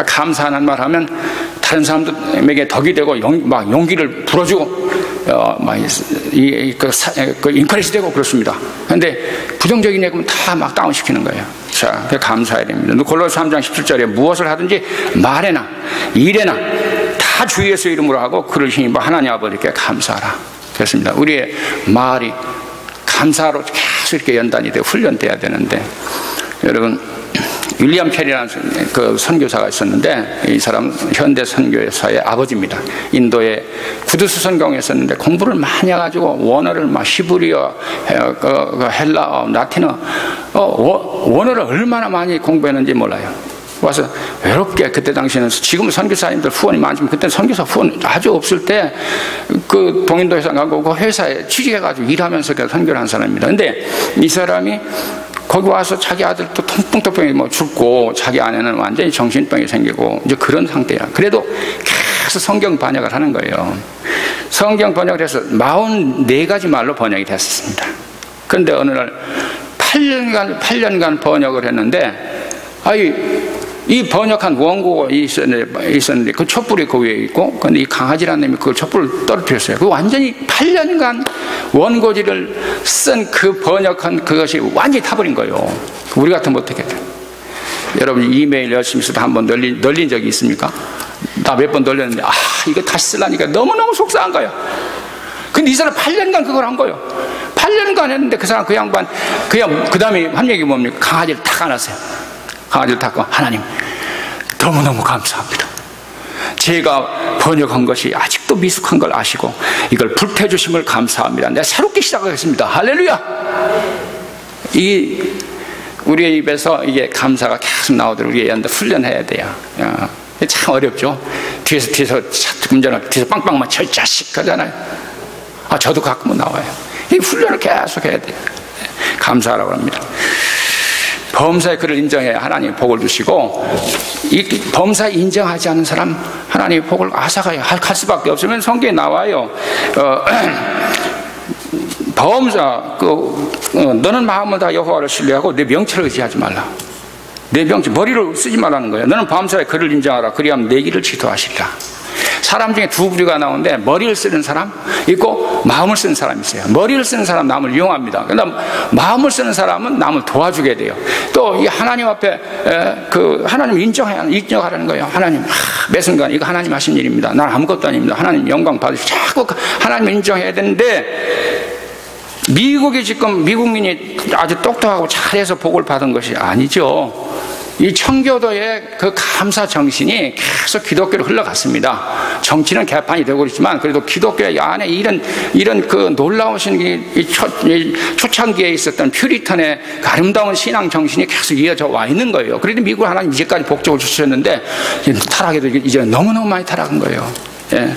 감사하는 말 하면 다른 사람들에게 덕이 되고 용, 막 용기를 불어주고 어, 막 이, 그, 그 인카리시 되고 그렇습니다. 근데 부정적인 얘기면 다 막 다운시키는 거예요. 자, 감사해야 됩니다. 골로새 3장 17절에 무엇을 하든지 말해나 일해나 다 주 예수 이름으로 하고 그를 힘입어 하나님 아버지께 감사하라. 그렇습니다. 우리의 말이 감사로 계속 이렇게 연단이 되고 훈련돼야 되는데 여러분 윌리엄 캐리라는 그 선교사가 있었는데 이 사람 현대 선교사의 아버지입니다. 인도의 구두수 선경에 있었는데 공부를 많이 해가지고 원어를 막 히브리어, 그, 그 헬라어, 라틴어 어, 원어를 얼마나 많이 공부했는지 몰라요. 와서 외롭게 그때 당시에는 지금 선교사님들 후원이 많지만 그때 선교사 후원 아주 없을 때 그 동인도 회사 가고 그 회사에 취직해가지고 일하면서 선교를 한 사람입니다. 근데 이 사람이 거기 와서 자기 아들도 통풍통병이 뭐 죽고 자기 아내는 완전히 정신병이 생기고 이제 그런 상태야. 그래도 계속 성경 번역을 하는 거예요. 성경 번역을 해서 44가지 말로 번역이 됐습니다. 그런데 어느 날 8년간, 8년간 번역을 했는데, 아이, 이 번역한 원고가 있었는데, 그 촛불이 그 위에 있고 근데 이 강아지라는 놈이 그 촛불을 떨어뜨렸어요. 그 완전히 8년간 원고지를 쓴 그 번역한 그것이 완전히 타버린 거예요. 우리 같으면 어떻게 돼? 여러분 이메일 열심히 써도 한번 널린, 널린 적이 있습니까? 나 몇 번 널렸는데 아 이거 다시 쓰려니까 너무너무 속상한 거야. 근데 이 사람 8년간 그걸 한 거예요. 8년간 했는데 그 사람 그 양반 그냥 그 다음에 한 얘기 뭡니까? 강아지를 탁 안았어요. 강아지를 닦고 하나님 너무너무 감사합니다. 제가 번역한 것이 아직도 미숙한 걸 아시고 이걸 불태주심을 감사합니다. 내가 새롭게 시작하겠습니다. 할렐루야! 이 우리의 입에서 이게 감사가 계속 나오도록 우리의 연대 훈련해야 돼요. 참 어렵죠. 뒤에서 뒤에서 운전할 뒤에서 빵빵만 쳐 자식 하잖아요. 아 저도 가끔은 나와요. 이 훈련을 계속 해야 돼요. 감사하라고 합니다. 범사의 그를 인정해야 하나님 복을 주시고 이 범사 인정하지 않은 사람 하나님 복을 아사가야 할 수밖에 없으면 성경에 나와요. 어, 범사 그 어, 너는 마음을 다 여호와를 신뢰하고 내 명체를 의지하지 말라. 내 명체 머리를 쓰지 말라는 거예요. 너는 밤사에 그를 인정하라. 그리하면 내 길을 지도하시리라. 사람 중에 두 부류가 나오는데 머리를 쓰는 사람 있고 마음을 쓰는 사람이 있어요. 머리를 쓰는 사람 남을 이용합니다. 그러나 마음을 쓰는 사람은 남을 도와주게 돼요. 또 이 하나님 앞에 에, 그 하나님 인정해야 인정하라는 거예요. 하나님 하, 매 순간 이거 하나님 하신 일입니다. 난 아무것도 아닙니다. 하나님 영광 받으시고 자꾸 그 하나님 인정해야 되는데 미국이 지금 미국민이 아주 똑똑하고 잘해서 복을 받은 것이 아니죠. 이 청교도의 그 감사 정신이 계속 기독교로 흘러갔습니다. 정치는 개판이 되고 있지만 그래도 기독교 안에 이런 이런 그 놀라우신 이, 초, 이 초창기에 있었던 퓨리턴의 그 아름다운 신앙 정신이 계속 이어져 와 있는 거예요. 그래도 미국 하나님 이제까지 복적을 주셨는데 타락해도 이제 너무너무 많이 타락한 거예요. 예.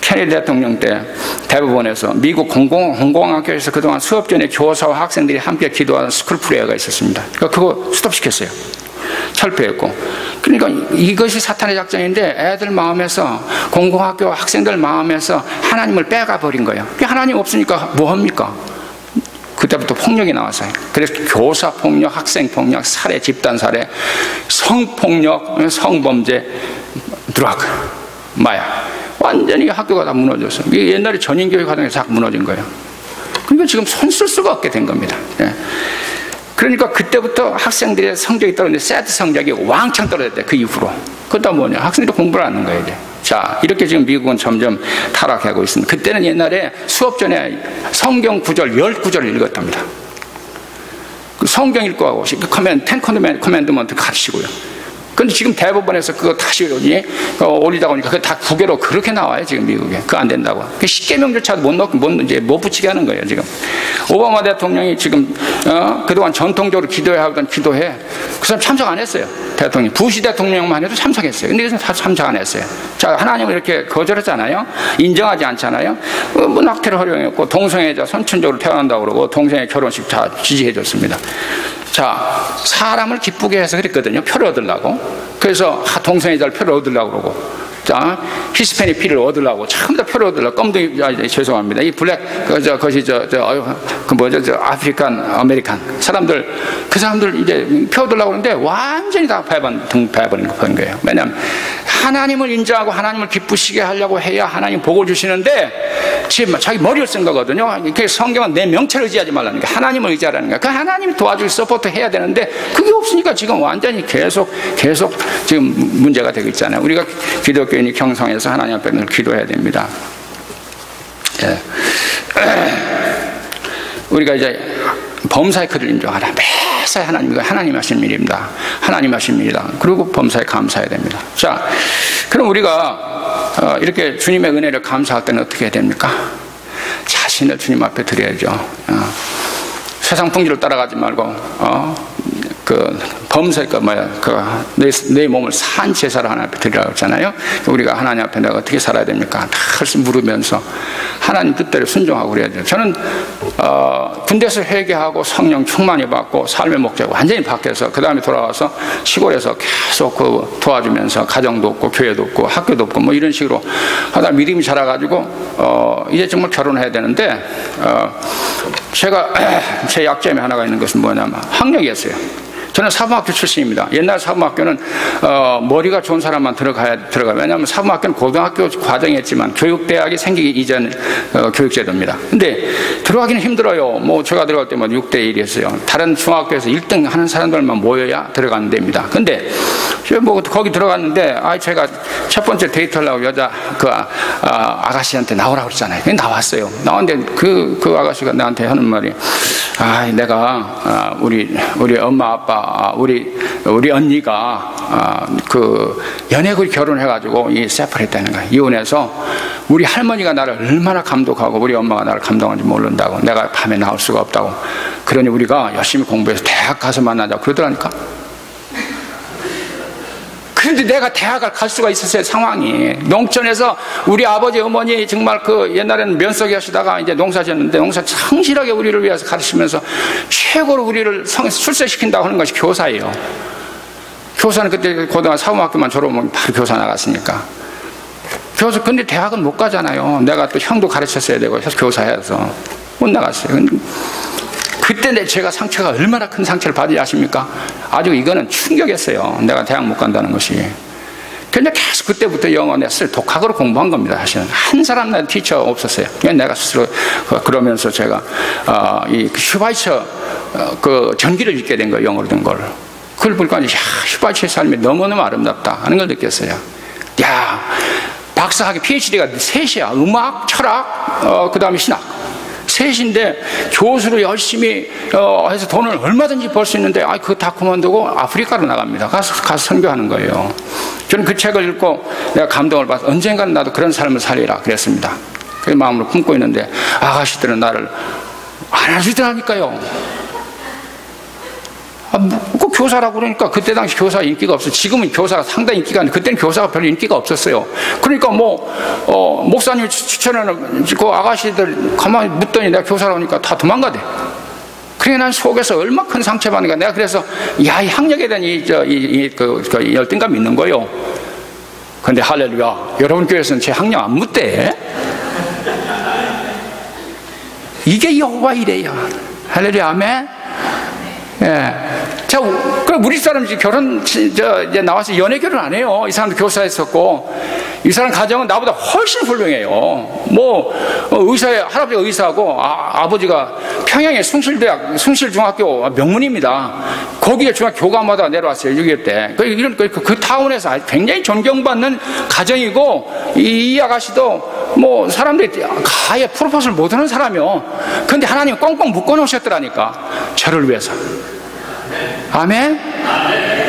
케네디 대통령 때 대법원에서 미국 공공, 공공학교에서 그동안 수업 전에 교사와 학생들이 함께 기도하는 school prayer가 있었습니다. 그러니까 그거 스톱시켰어요. 철폐했고. 그러니까 이것이 사탄의 작전인데 애들 마음에서 공공학교 학생들 마음에서 하나님을 빼가 버린 거예요. 하나님 없으니까 뭐 합니까? 그때부터 폭력이 나왔어요. 그래서 교사 폭력, 학생 폭력, 살해, 집단 살해, 성폭력, 성범죄, 드라그, 마약. 완전히 학교가 다 무너졌어요. 이게 옛날에 전인교육 과정에서 다 무너진 거예요. 그러니까 지금 손 쓸 수가 없게 된 겁니다. 예. 그러니까 그때부터 학생들의 성적이 떨어졌는데 세트 성적이 왕창 떨어졌대, 그 이후로. 그다 뭐냐. 학생들이 공부를 하는 거예요, 이제. 자, 이렇게 지금 미국은 점점 타락하고 있습니다. 그때는 옛날에 수업 전에 성경 구절, 열 구절을 읽었답니다. 그 성경 읽고 하고, comman, Ten Commandment 가르치고요. 근데 지금 대법원에서 그거 다시 여기 어, 올리다 보니까 그다 국외로 그렇게 나와요 지금 미국에. 그거 안 된다고. 그 십계명조차도 못 넣고 못 이제 못 붙이게 하는 거예요 지금. 오바마 대통령이 지금 어, 그동안 전통적으로 기도해 하던 기도해 그 사람 참석 안 했어요 대통령. 부시 대통령만 해도 참석했어요. 근데 다 참석 안 했어요. 자 하나님을 이렇게 거절했잖아요. 인정하지 않잖아요. 어, 뭐 낙태를 허용했고 동성애자 선천적으로 태어난다고 그러고 동성애 결혼식 다 지지해 줬습니다. 자, 사람을 기쁘게 해서 그랬거든요. 표를 얻으려고. 그래서 동성애자를 표를 얻으려고 그러고. 자, 히스패닉 표를 얻으려고 전부 다 표를 얻으려고 껌둥이 아, 죄송합니다. 이 black 그저 것이 저저 그 뭐죠 저 African American 사람들 그 사람들 이제 표 얻으려고 하는데 완전히 다 배반 등 배버린 거예요. 왜냐하면 하나님을 인정하고 하나님을 기쁘시게 하려고 해야 하나님 복을 주시는데 지금 자기 머리를 쓴 거거든요. 그 성경은 네 명철을 의지하지 말라는 게 하나님을 의지하라는 거야. 그 하나님 도와줄 support 해야 되는데 그게 없으니까 지금 완전히 계속 계속 지금 문제가 되고 있잖아요. 우리가 기독교인이 경성해서 하나님 앞에 늘 기도해야 됩니다. 예. 우리가 이제 범사의 그를 인정하라. 매사 하나님, 이거 하나님 하신 일입니다. 하나님 하신 일이다. 그리고 범사에 감사해야 됩니다. 자, 그럼 우리가 어, 이렇게 주님의 은혜를 감사할 때는 어떻게 해야 됩니까? 자신을 주님 앞에 드려야죠. 어, 세상 풍지를 따라가지 말고, 어, 그 범사 그 뭐야 그내 내 몸을 산 제사를 하나님 앞에 드리라고 했잖아요. 우리가 하나님 앞에 내가 어떻게 살아야 됩니까? 다 물으면서 하나님 뜻대로 순종하고 그래야 돼요. 저는 어, 군대에서 회개하고 성령 충만히 받고 삶의 목적 완전히 바뀌어서 그 다음에 돌아와서 시골에서 계속 그 도와주면서 가정도 없고 교회도 없고 학교도 없고 뭐 이런 식으로 하다 믿음이 자라가지고 어, 이제 정말 결혼해야 되는데 어, 제가 제 약점이 하나가 있는 것은 뭐냐면 학력이었어요. 저는 사범학교 출신입니다. 옛날 사범학교는 어, 머리가 좋은 사람만 들어가야 들어가. 왜냐하면 사범학교는 고등학교 과정이었지만 교육대학이 생기기 이전 어, 교육제도입니다. 근데 들어가기는 힘들어요. 뭐 제가 들어갈 때만 6대 1이었어요. 다른 중학교에서 1등 하는 사람들만 모여야 들어가는 데입니다. 근데 뭐 거기 들어갔는데 아 제가 첫 번째 데이트하려고 여자 그 아, 아 가씨한테 나오라고 그랬잖아요. 나왔어요. 나왔는데 그, 그 아가씨가 나한테 하는 말이 아 내가 아, 우리 우리 엄마 아빠 아, 우리 우리 언니가 아, 그 연애를 결혼해가지고 이 세퍼했다는 거야. 이혼해서 우리 할머니가 나를 얼마나 감독하고 우리 엄마가 나를 감동하는지 모른다고 내가 밤에 나올 수가 없다고. 그러니 우리가 열심히 공부해서 대학 가서 만나자. 그러더라니까 그런데 내가 대학을 갈 수가 있었어요, 상황이. 농촌에서 우리 아버지, 어머니 정말 그 옛날에는 면석이 하시다가 이제 농사 지었는데 농사 성실하게 우리를 위해서 가르치면서 최고로 우리를 성, 출세시킨다고 하는 것이 교사예요. 교사는 그때 고등학교 사범학교만 졸업하면 바로 교사 나갔으니까. 교사, 근데 대학은 못 가잖아요. 내가 또 형도 가르쳤어야 되고, 교사해서. 못 나갔어요. 그때 내 제가 상처가 얼마나 큰 상처를 받지 아십니까? 아주 이거는 충격이었어요. 내가 대학 못 간다는 것이. 그냥 계속 그때부터 영어 내가 독학으로 공부한 겁니다. 사실은 한 사람 나 티처 없었어요. 내가 스스로 그러면서 제가 어, 이 슈바이처 어, 그 전기를 읽게 된 거예요. 영어로 된 걸. 그걸 보니까 야 슈바이처의 삶이 너무너무 아름답다 하는 걸 느꼈어요. 야 박사학위 PhD가 셋이야. 음악, 철학, 어, 그 다음에 신학. 셋인데 교수로 열심히 어, 해서 돈을 얼마든지 벌 수 있는데 아 그거 다 그만두고 아프리카로 나갑니다. 가서 가서 선교하는 거예요. 저는 그 책을 읽고 내가 감동을 받아 언젠가는 나도 그런 삶을 살리라 그랬습니다. 그 마음으로 품고 있는데 아가씨들은 나를 안아주더라니까요. 아, 뭐, 그 교사라고 그러니까 그때 당시 교사 인기가 없어. 지금은 교사가 상당히 인기가 있는데 그때는 교사가 별로 인기가 없었어요. 그러니까 뭐, 어, 목사님 추천하는 그 아가씨들 가만히 묻더니 내가 교사라고 하니까 다 도망가대. 그래 난 속에서 얼마 큰 상처받는가. 내가 그래서 야, 이 학력에 대한 이, 저, 이, 이, 그, 그 열등감 있는 거요. 근데 할렐루야. 여러분 교회에서는 제 학력 안 묻대. 이게 여호와 이래요. 할렐루야. 아멘. 예. 자, 그 우리 사람 결혼, 저, 이제 나와서 연애 결혼 안 해요. 이 사람도 교사했었고, 이 사람 가정은 나보다 훨씬 훌륭해요. 뭐, 어, 의사에, 할아버지가 의사하고, 아, 버지가 평양의 숭실대학, 숭실중학교 명문입니다. 거기에 중학 교과마다 내려왔어요. 6.25 때. 그, 이런, 그, 그 타운에서 굉장히 존경받는 가정이고, 이, 이 아가씨도 뭐, 사람들이 가에 프로포즈를 못하는 사람이요. 근데 하나님 꽁꽁 묶어놓으셨더라니까. 저를 위해서. 아멘?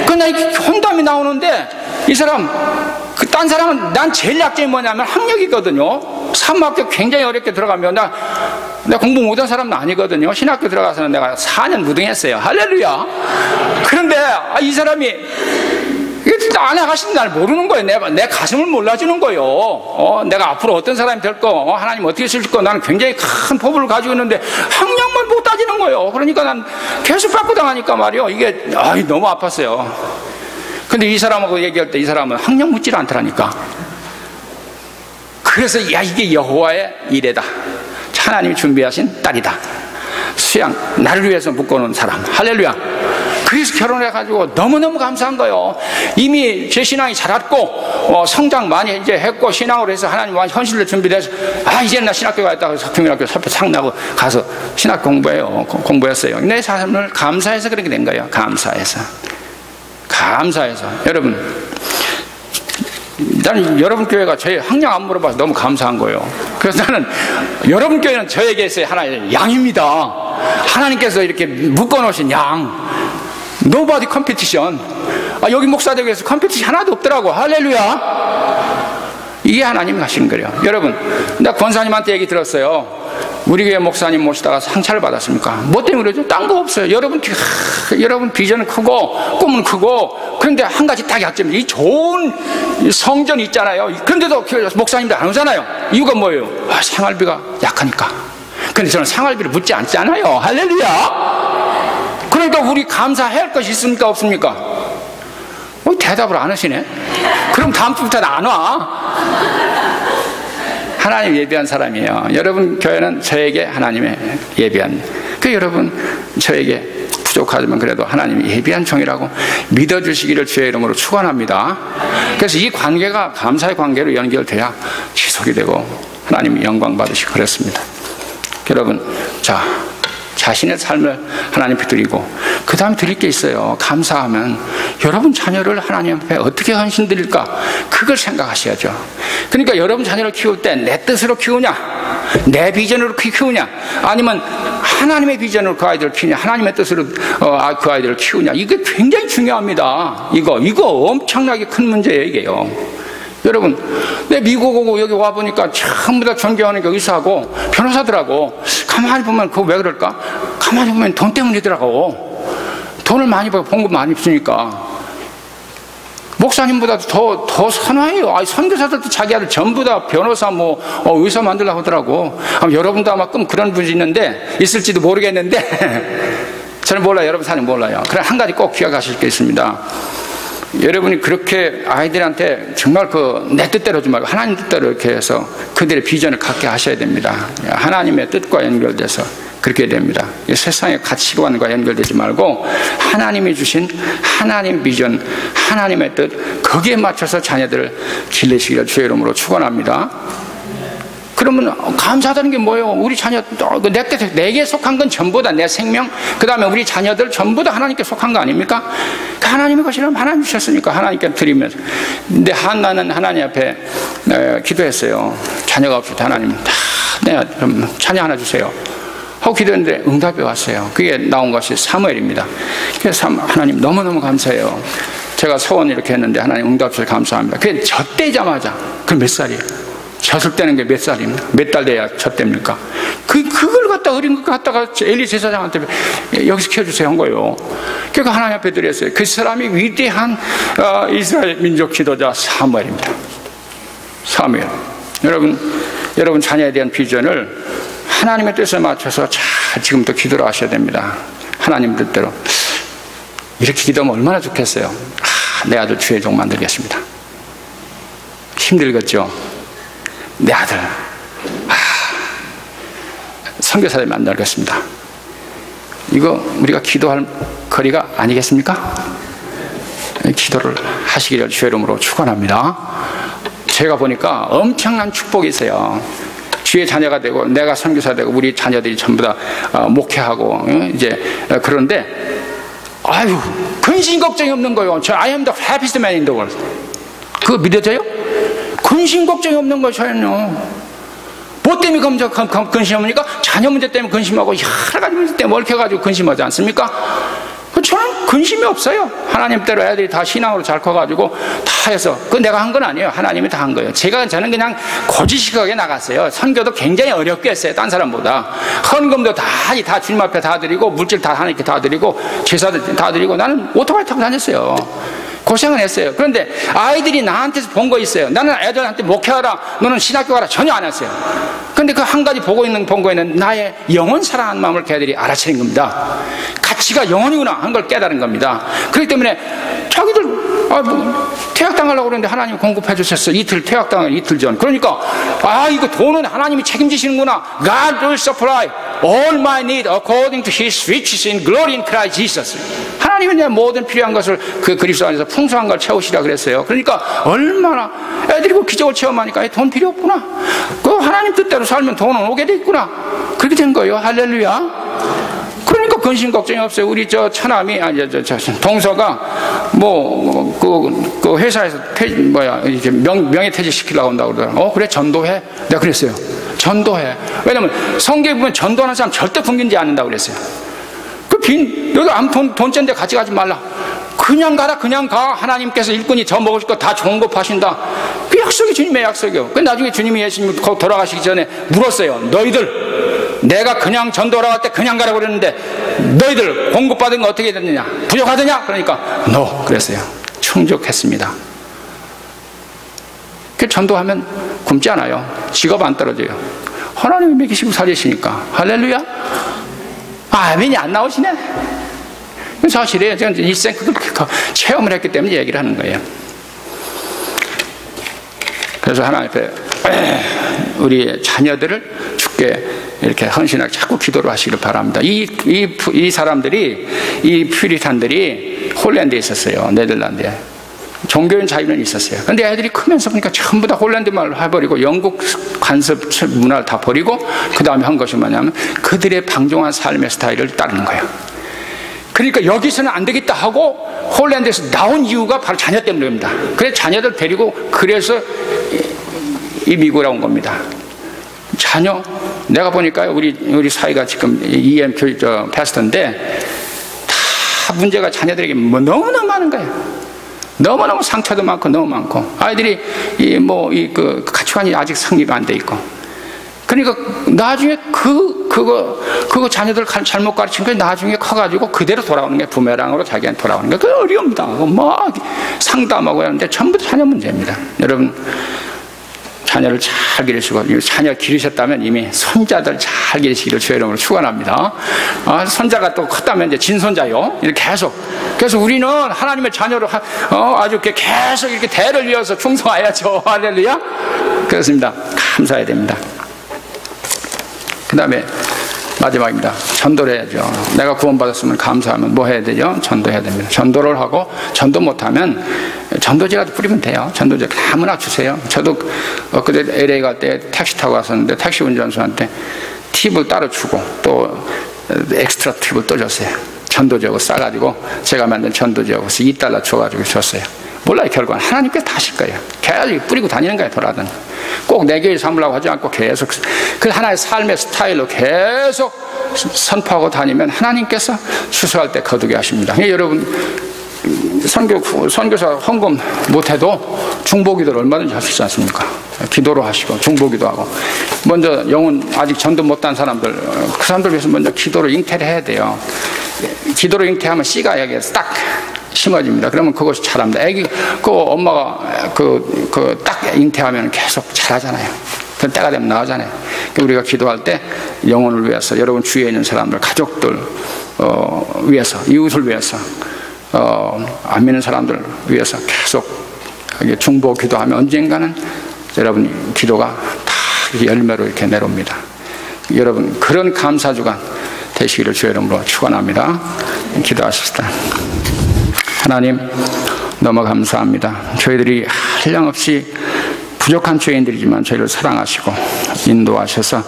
그러나 이 혼담이 나오는데 이 사람, 그 딴 사람은 난 제일 약점이 뭐냐면 학력이거든요. 사학교 굉장히 어렵게 들어가면 나, 내가 공부 못한 사람은 아니거든요. 신학교 들어가서는 내가 4년 무등했어요. 할렐루야. 그런데 아, 이 사람이 아내 가시는 날 모르는 거예요. 내, 내 가슴을 몰라주는 거예요. 어, 내가 앞으로 어떤 사람이 될 거, 어, 하나님 어떻게 쓰실 거, 나는 굉장히 큰 포부를 가지고 있는데 학력만 못 따지는 거예요. 그러니까 난 계속 받고 당하니까 말이요. 이게, 아 너무 아팠어요. 근데 이 사람하고 얘기할 때 이 사람은 학력 묻질 않더라니까. 그래서, 야, 이게 여호와의 이래다. 하나님이 준비하신 딸이다. 수양, 나를 위해서 묶어놓은 사람. 할렐루야. 그래서 결혼해가지고 너무너무 감사한 거예요. 이미 제 신앙이 자랐고, 어, 성장 많이 이제 했고, 신앙으로 해서 하나님 완 현실로 준비돼서, 아, 이제는 나 신학교 가있다고 석평민학교 살펴 상나고 가서 신학 공부해요. 공부했어요. 내 삶을 감사해서 그렇게 된 거예요. 감사해서. 감사해서. 여러분, 나는 여러분 교회가 저희 학력 안 물어봐서 너무 감사한 거예요. 그래서 나는 여러분 교회는 저에게서 하나의 양입니다. 하나님께서 이렇게 묶어놓으신 양. nobody competition. 아, 여기 목사들에서 competition 하나도 없더라고. 할렐루야. 이게 하나님 하신 거예요. 여러분, 나 권사님한테 얘기 들었어요. 우리 교회 목사님 모시다가 상처를 받았습니까? 뭐 때문에 그러죠? 딴 거 없어요. 여러분, 하, 여러분 비전은 크고, 꿈은 크고, 그런데 한 가지 딱 약점이, 이 좋은 성전 있잖아요. 그런데도 목사님들 안 오잖아요. 이유가 뭐예요? 아, 생활비가 약하니까. 근데 저는 생활비를 묻지 않잖아요. 할렐루야! 그러니까 우리 감사해야 할 것이 있습니까? 없습니까? 어, 대답을 안 하시네? 그럼 다음 주부터는 안 와. 하나님 예비한 사람이에요. 여러분 교회는 저에게 하나님의 예비한. 그 여러분 저에게 부족하지만 그래도 하나님이 예비한 종이라고 믿어주시기를 주의 이름으로 축원합니다. 그래서 이 관계가 감사의 관계로 연결돼야 지속이 되고 하나님이 영광 받으시고 그랬습니다. 여러분, 자 자신의 삶을 하나님께 드리고 그 다음에 드릴 게 있어요. 감사하면 여러분 자녀를 하나님 앞에 어떻게 헌신 드릴까? 그걸 생각하셔야죠. 그러니까 여러분 자녀를 키울 때 내 뜻으로 키우냐? 내 비전으로 키우냐? 아니면 하나님의 비전으로 그 아이들을 키우냐? 하나님의 뜻으로 어, 아, 그 아이들을 키우냐? 이게 굉장히 중요합니다. 이거, 이거 엄청나게 큰 문제예요, 이게요. 여러분, 내 미국 오고 여기 와보니까 전부 다 존경하는 게 의사하고 변호사들하고 가만히 보면 그거 왜 그럴까? 가만히 보면 돈 때문이더라고. 돈을 많이 벌고 봉급 많이 쓰니까. 목사님보다도 더, 더 선화해요. 아, 선교사들도 자기 아들 전부 다 변호사, 뭐, 어, 의사 만들려고 하더라고. 아마 여러분도 아마 그런 분이 있는데, 있을지도 모르겠는데, 저는 몰라요. 여러분 사는 몰라요. 그래, 한 가지 꼭 기억하실 게 있습니다. 여러분이 그렇게 아이들한테 정말 그 내 뜻대로 하지 말고 하나님 뜻대로 이렇게 해서 그들의 비전을 갖게 하셔야 됩니다. 하나님의 뜻과 연결돼서 그렇게 됩니다. 세상의 가치관과 연결되지 말고 하나님이 주신 하나님 비전, 하나님의 뜻 거기에 맞춰서 자녀들을 길러시기를 주의 이름으로 축원합니다. 그러면 감사하다는 게 뭐예요? 우리 자녀 그 내게 내게 속한 건 전부 다 내 생명, 그 다음에 우리 자녀들 전부 다 하나님께 속한 거 아닙니까? 그 하나님의 것이라면 하나님 주셨으니까 하나님께 드리면서. 근데 한나는 하나님 앞에 기도했어요. 자녀가 없을 때 하나님 다 내가 좀 자녀 하나 주세요. 하고 기도했는데 응답이 왔어요. 그게 나온 것이 사무엘입니다. 그래서 하나님 너무너무 감사해요. 제가 소원 이렇게 했는데 하나님 응답 주셔서 감사합니다. 그게 젖대자마자 그 몇 살이에요? 젖을 때는 게 몇 살입니까? 몇달 돼야 젖 됩니까? 그, 그걸 갖다 어린 것 갖다가 엘리 제사장한테 여기서 키워주세요 한 거예요. 그러니까 하나님 앞에 드렸어요. 그 사람이 위대한 어, 이스라엘 민족 지도자 사무엘입니다. 사무엘. 여러분, 여러분 자녀에 대한 비전을 하나님의 뜻에 맞춰서 잘 지금부터 기도를 하셔야 됩니다. 하나님 뜻대로. 이렇게 기도하면 얼마나 좋겠어요. 아, 내 아들 주의 종 만들겠습니다. 힘들겠죠? 내 아들 아, 선교사를 만나겠습니다. 이거 우리가 기도할 거리가 아니겠습니까? 기도를 하시기를 주의 이름으로 축원합니다. 제가 보니까 엄청난 축복이 있어요. 주의 자녀가 되고 내가 선교사 되고 우리 자녀들이 전부 다 어, 목회하고 이제 어, 그런데 아유 근심 걱정이 없는 거예요. 저 I am the happiest man in the world. 그거 믿어져요? 근심 걱정이 없는 저는요. 뭐 때문에 검정, 근심합니까? 자녀 문제 때문에 근심하고 여러 가지 문제 때문에 얽혀가지고 근심하지 않습니까? 그 저는 근심이 없어요. 하나님 대로 애들이 다 신앙으로 잘 커가지고 다 해서 그 내가 한 건 아니에요. 하나님이 다 한 거예요. 제가 저는 그냥 고지식하게 나갔어요. 선교도 굉장히 어렵게 했어요. 딴 사람보다 헌금도 다다 주님 앞에 다 드리고 물질 다 하나님께 다 드리고 제사도 다 드리고 나는 오토바이 타고 다녔어요. 고생을 했어요. 그런데 아이들이 나한테서 본 거 있어요. 나는 애들한테 목회하라, 너는 신학교 가라 전혀 안 했어요. 그런데 그 한 가지 보고 있는 본 거에는 나의 영원 사랑하는 마음을 걔들이 알아채는 겁니다. 가치가 영원이구나 하는 걸 깨달은 겁니다. 그렇기 때문에 자기들 아, 뭐, 퇴학당 하려고 그러는데 하나님 공급해 주셨어. 이틀, 퇴학당한 이틀 전. 그러니까, 아, 이거 돈은 하나님이 책임지시는구나. God will supply all my need according to his riches in glory in Christ Jesus. 하나님은 내 모든 필요한 것을 그 그리스도 안에서 풍성한 걸 채우시라 그랬어요. 그러니까 얼마나 애들이 그 기적을 체험하니까 돈 필요 없구나. 그 하나님 뜻대로 살면 돈은 오게 돼 있구나. 그렇게 된 거예요. 할렐루야. 그러니까 근심 걱정이 없어요. 우리 저 처남이 아니 저, 저 동서가 뭐그 그 회사에서 퇴 뭐야 이렇게 명 명예 퇴직 시키려고 한다고 그러더라. 어 그래 전도해. 내가 그랬어요. 전도해. 왜냐면 성경에 보면 전도하는 사람 절대 굶긴지 않는다고 그랬어요. 그빈 여기 아무 돈돈데 같이 가지 말라. 그냥 가라 그냥 가. 하나님께서 일꾼이 저 먹을 거 다 좋은 거 파신다. 그 약속이 주님의 약속이요. 그 나중에 주님이 예수님 돌아가시기 전에 물었어요. 너희들 내가 그냥 전도하러 때 그냥 가라고 그랬는데 너희들 공급받은 거 어떻게 됐느냐? 부족하더냐? 그러니까 no 그랬어요. 충족했습니다. 그 전도하면 굶지 않아요. 직업 안 떨어져요. 하나님이 먹이시고 살리시니까. 할렐루야 아멘이 안 나오시네 사실이에요. 제가 일생 그걸 체험을 했기 때문에 얘기를 하는 거예요. 그래서 하나님 앞에 우리 자녀들을 죽게 이렇게 헌신하게 자꾸 기도를 하시기를 바랍니다. 이, 이, 이 사람들이, 이 퓨리탄들이 홀랜드에 있었어요. 네덜란드에. 종교인 자유는 있었어요. 근데 애들이 크면서 보니까 전부 다 홀랜드 말을 해버리고 영국 관습 문화를 다 버리고 그 다음에 한 것이 뭐냐면 그들의 방종한 삶의 스타일을 따르는 거예요. 그러니까 여기서는 안 되겠다 하고 홀랜드에서 나온 이유가 바로 자녀 때문입니다. 그래서 자녀들 데리고 그래서 이 미국에 온 겁니다. 자녀 내가 보니까 우리 우리 사이가 지금 EM 저 패스터인데 다 문제가 자녀들에게 뭐 너무너무 많은 거예요. 너무너무 상처도 많고 너무 많고 아이들이 이 뭐 이 그 가치관이 아직 성립 안 돼 있고 그러니까 나중에 그 그거 그거 자녀들 잘못 가르친 게 나중에 커가지고 그대로 돌아오는 게 부메랑으로 자기한테 돌아오는 게 그 어려움이다. 막 상담하고 하는데 전부 자녀 문제입니다. 여러분 자녀를 잘 기르시고 자녀 기르셨다면 이미 손자들 잘 기르시기를 주의 이름으로 축원합니다. 아, 손자가 또 컸다면 이제 진손자요. 이렇게 계속 그래서 우리는 하나님의 자녀로 어, 아주 이렇게 계속 이렇게 대를 이어서 충성해야죠. 할렐루야. 그렇습니다. 감사해야 됩니다. 그 다음에 마지막입니다. 전도를 해야죠. 내가 구원받았으면 감사하면 뭐 해야 되죠? 전도해야 됩니다. 전도를 하고 전도 못하면 전도제라도 뿌리면 돼요. 전도제 아무나 주세요. 저도 엊그제 LA 갈 때 택시 타고 왔었는데 택시 운전수한테 팁을 따로 주고 또 엑스트라 팁을 또 줬어요. 전도제하고 싸가지고 제가 만든 전도제하고 2달러 줘가지고 줬어요. 몰라요, 결과는. 하나님께 다 하실 거예요. 계속 뿌리고 다니는 거예요, 돌아다니. 꼭 내게 삼으려고 하지 않고 계속 그 하나의 삶의 스타일로 계속 선포하고 다니면 하나님께서 수수할 때 거두게 하십니다. 여러분 선교, 선교사 헌금 못해도 중보기도를 얼마든지 할 수 있지 않습니까? 기도로 하시고 중보기도 하고 먼저 영혼 아직 전도 못한 사람들 그 사람들 위해서 먼저 기도로 잉태를 해야 돼요. 기도로 잉태하면 씨가 여기에서 딱 심어집니다. 그러면 그것이 자랍니다. 애기, 그 엄마가 그, 그 딱 잉태하면 계속 자라잖아요. 그 때가 되면 나오잖아요. 그러니까 우리가 기도할 때 영혼을 위해서, 여러분 주위에 있는 사람들, 가족들, 어, 위해서, 이웃을 위해서, 어, 안 믿는 사람들 위해서 계속 중보 기도하면 언젠가는 여러분 기도가 다 열매로 이렇게 내려옵니다. 여러분 그런 감사 주간 되시기를 주의 이름으로 축원합니다. 기도하십시다. 하나님 너무 감사합니다. 저희들이 한량없이 부족한 죄인들이지만 저희를 사랑하시고 인도하셔서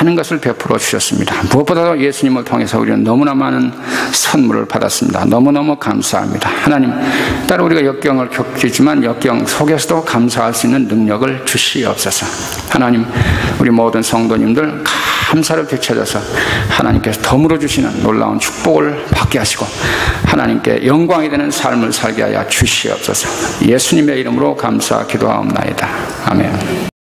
많은 것을 베풀어 주셨습니다. 무엇보다도 예수님을 통해서 우리는 너무나 많은 선물을 받았습니다. 너무너무 감사합니다. 하나님, 따로 우리가 역경을 겪지만 역경 속에서도 감사할 수 있는 능력을 주시옵소서. 하나님, 우리 모든 성도님들 감사를 되찾아서 하나님께서 덤으로 주시는 놀라운 축복을 받게 하시고 하나님께 영광이 되는 삶을 살게 하여 주시옵소서. 예수님의 이름으로 감사 기도하옵나이다. 아멘.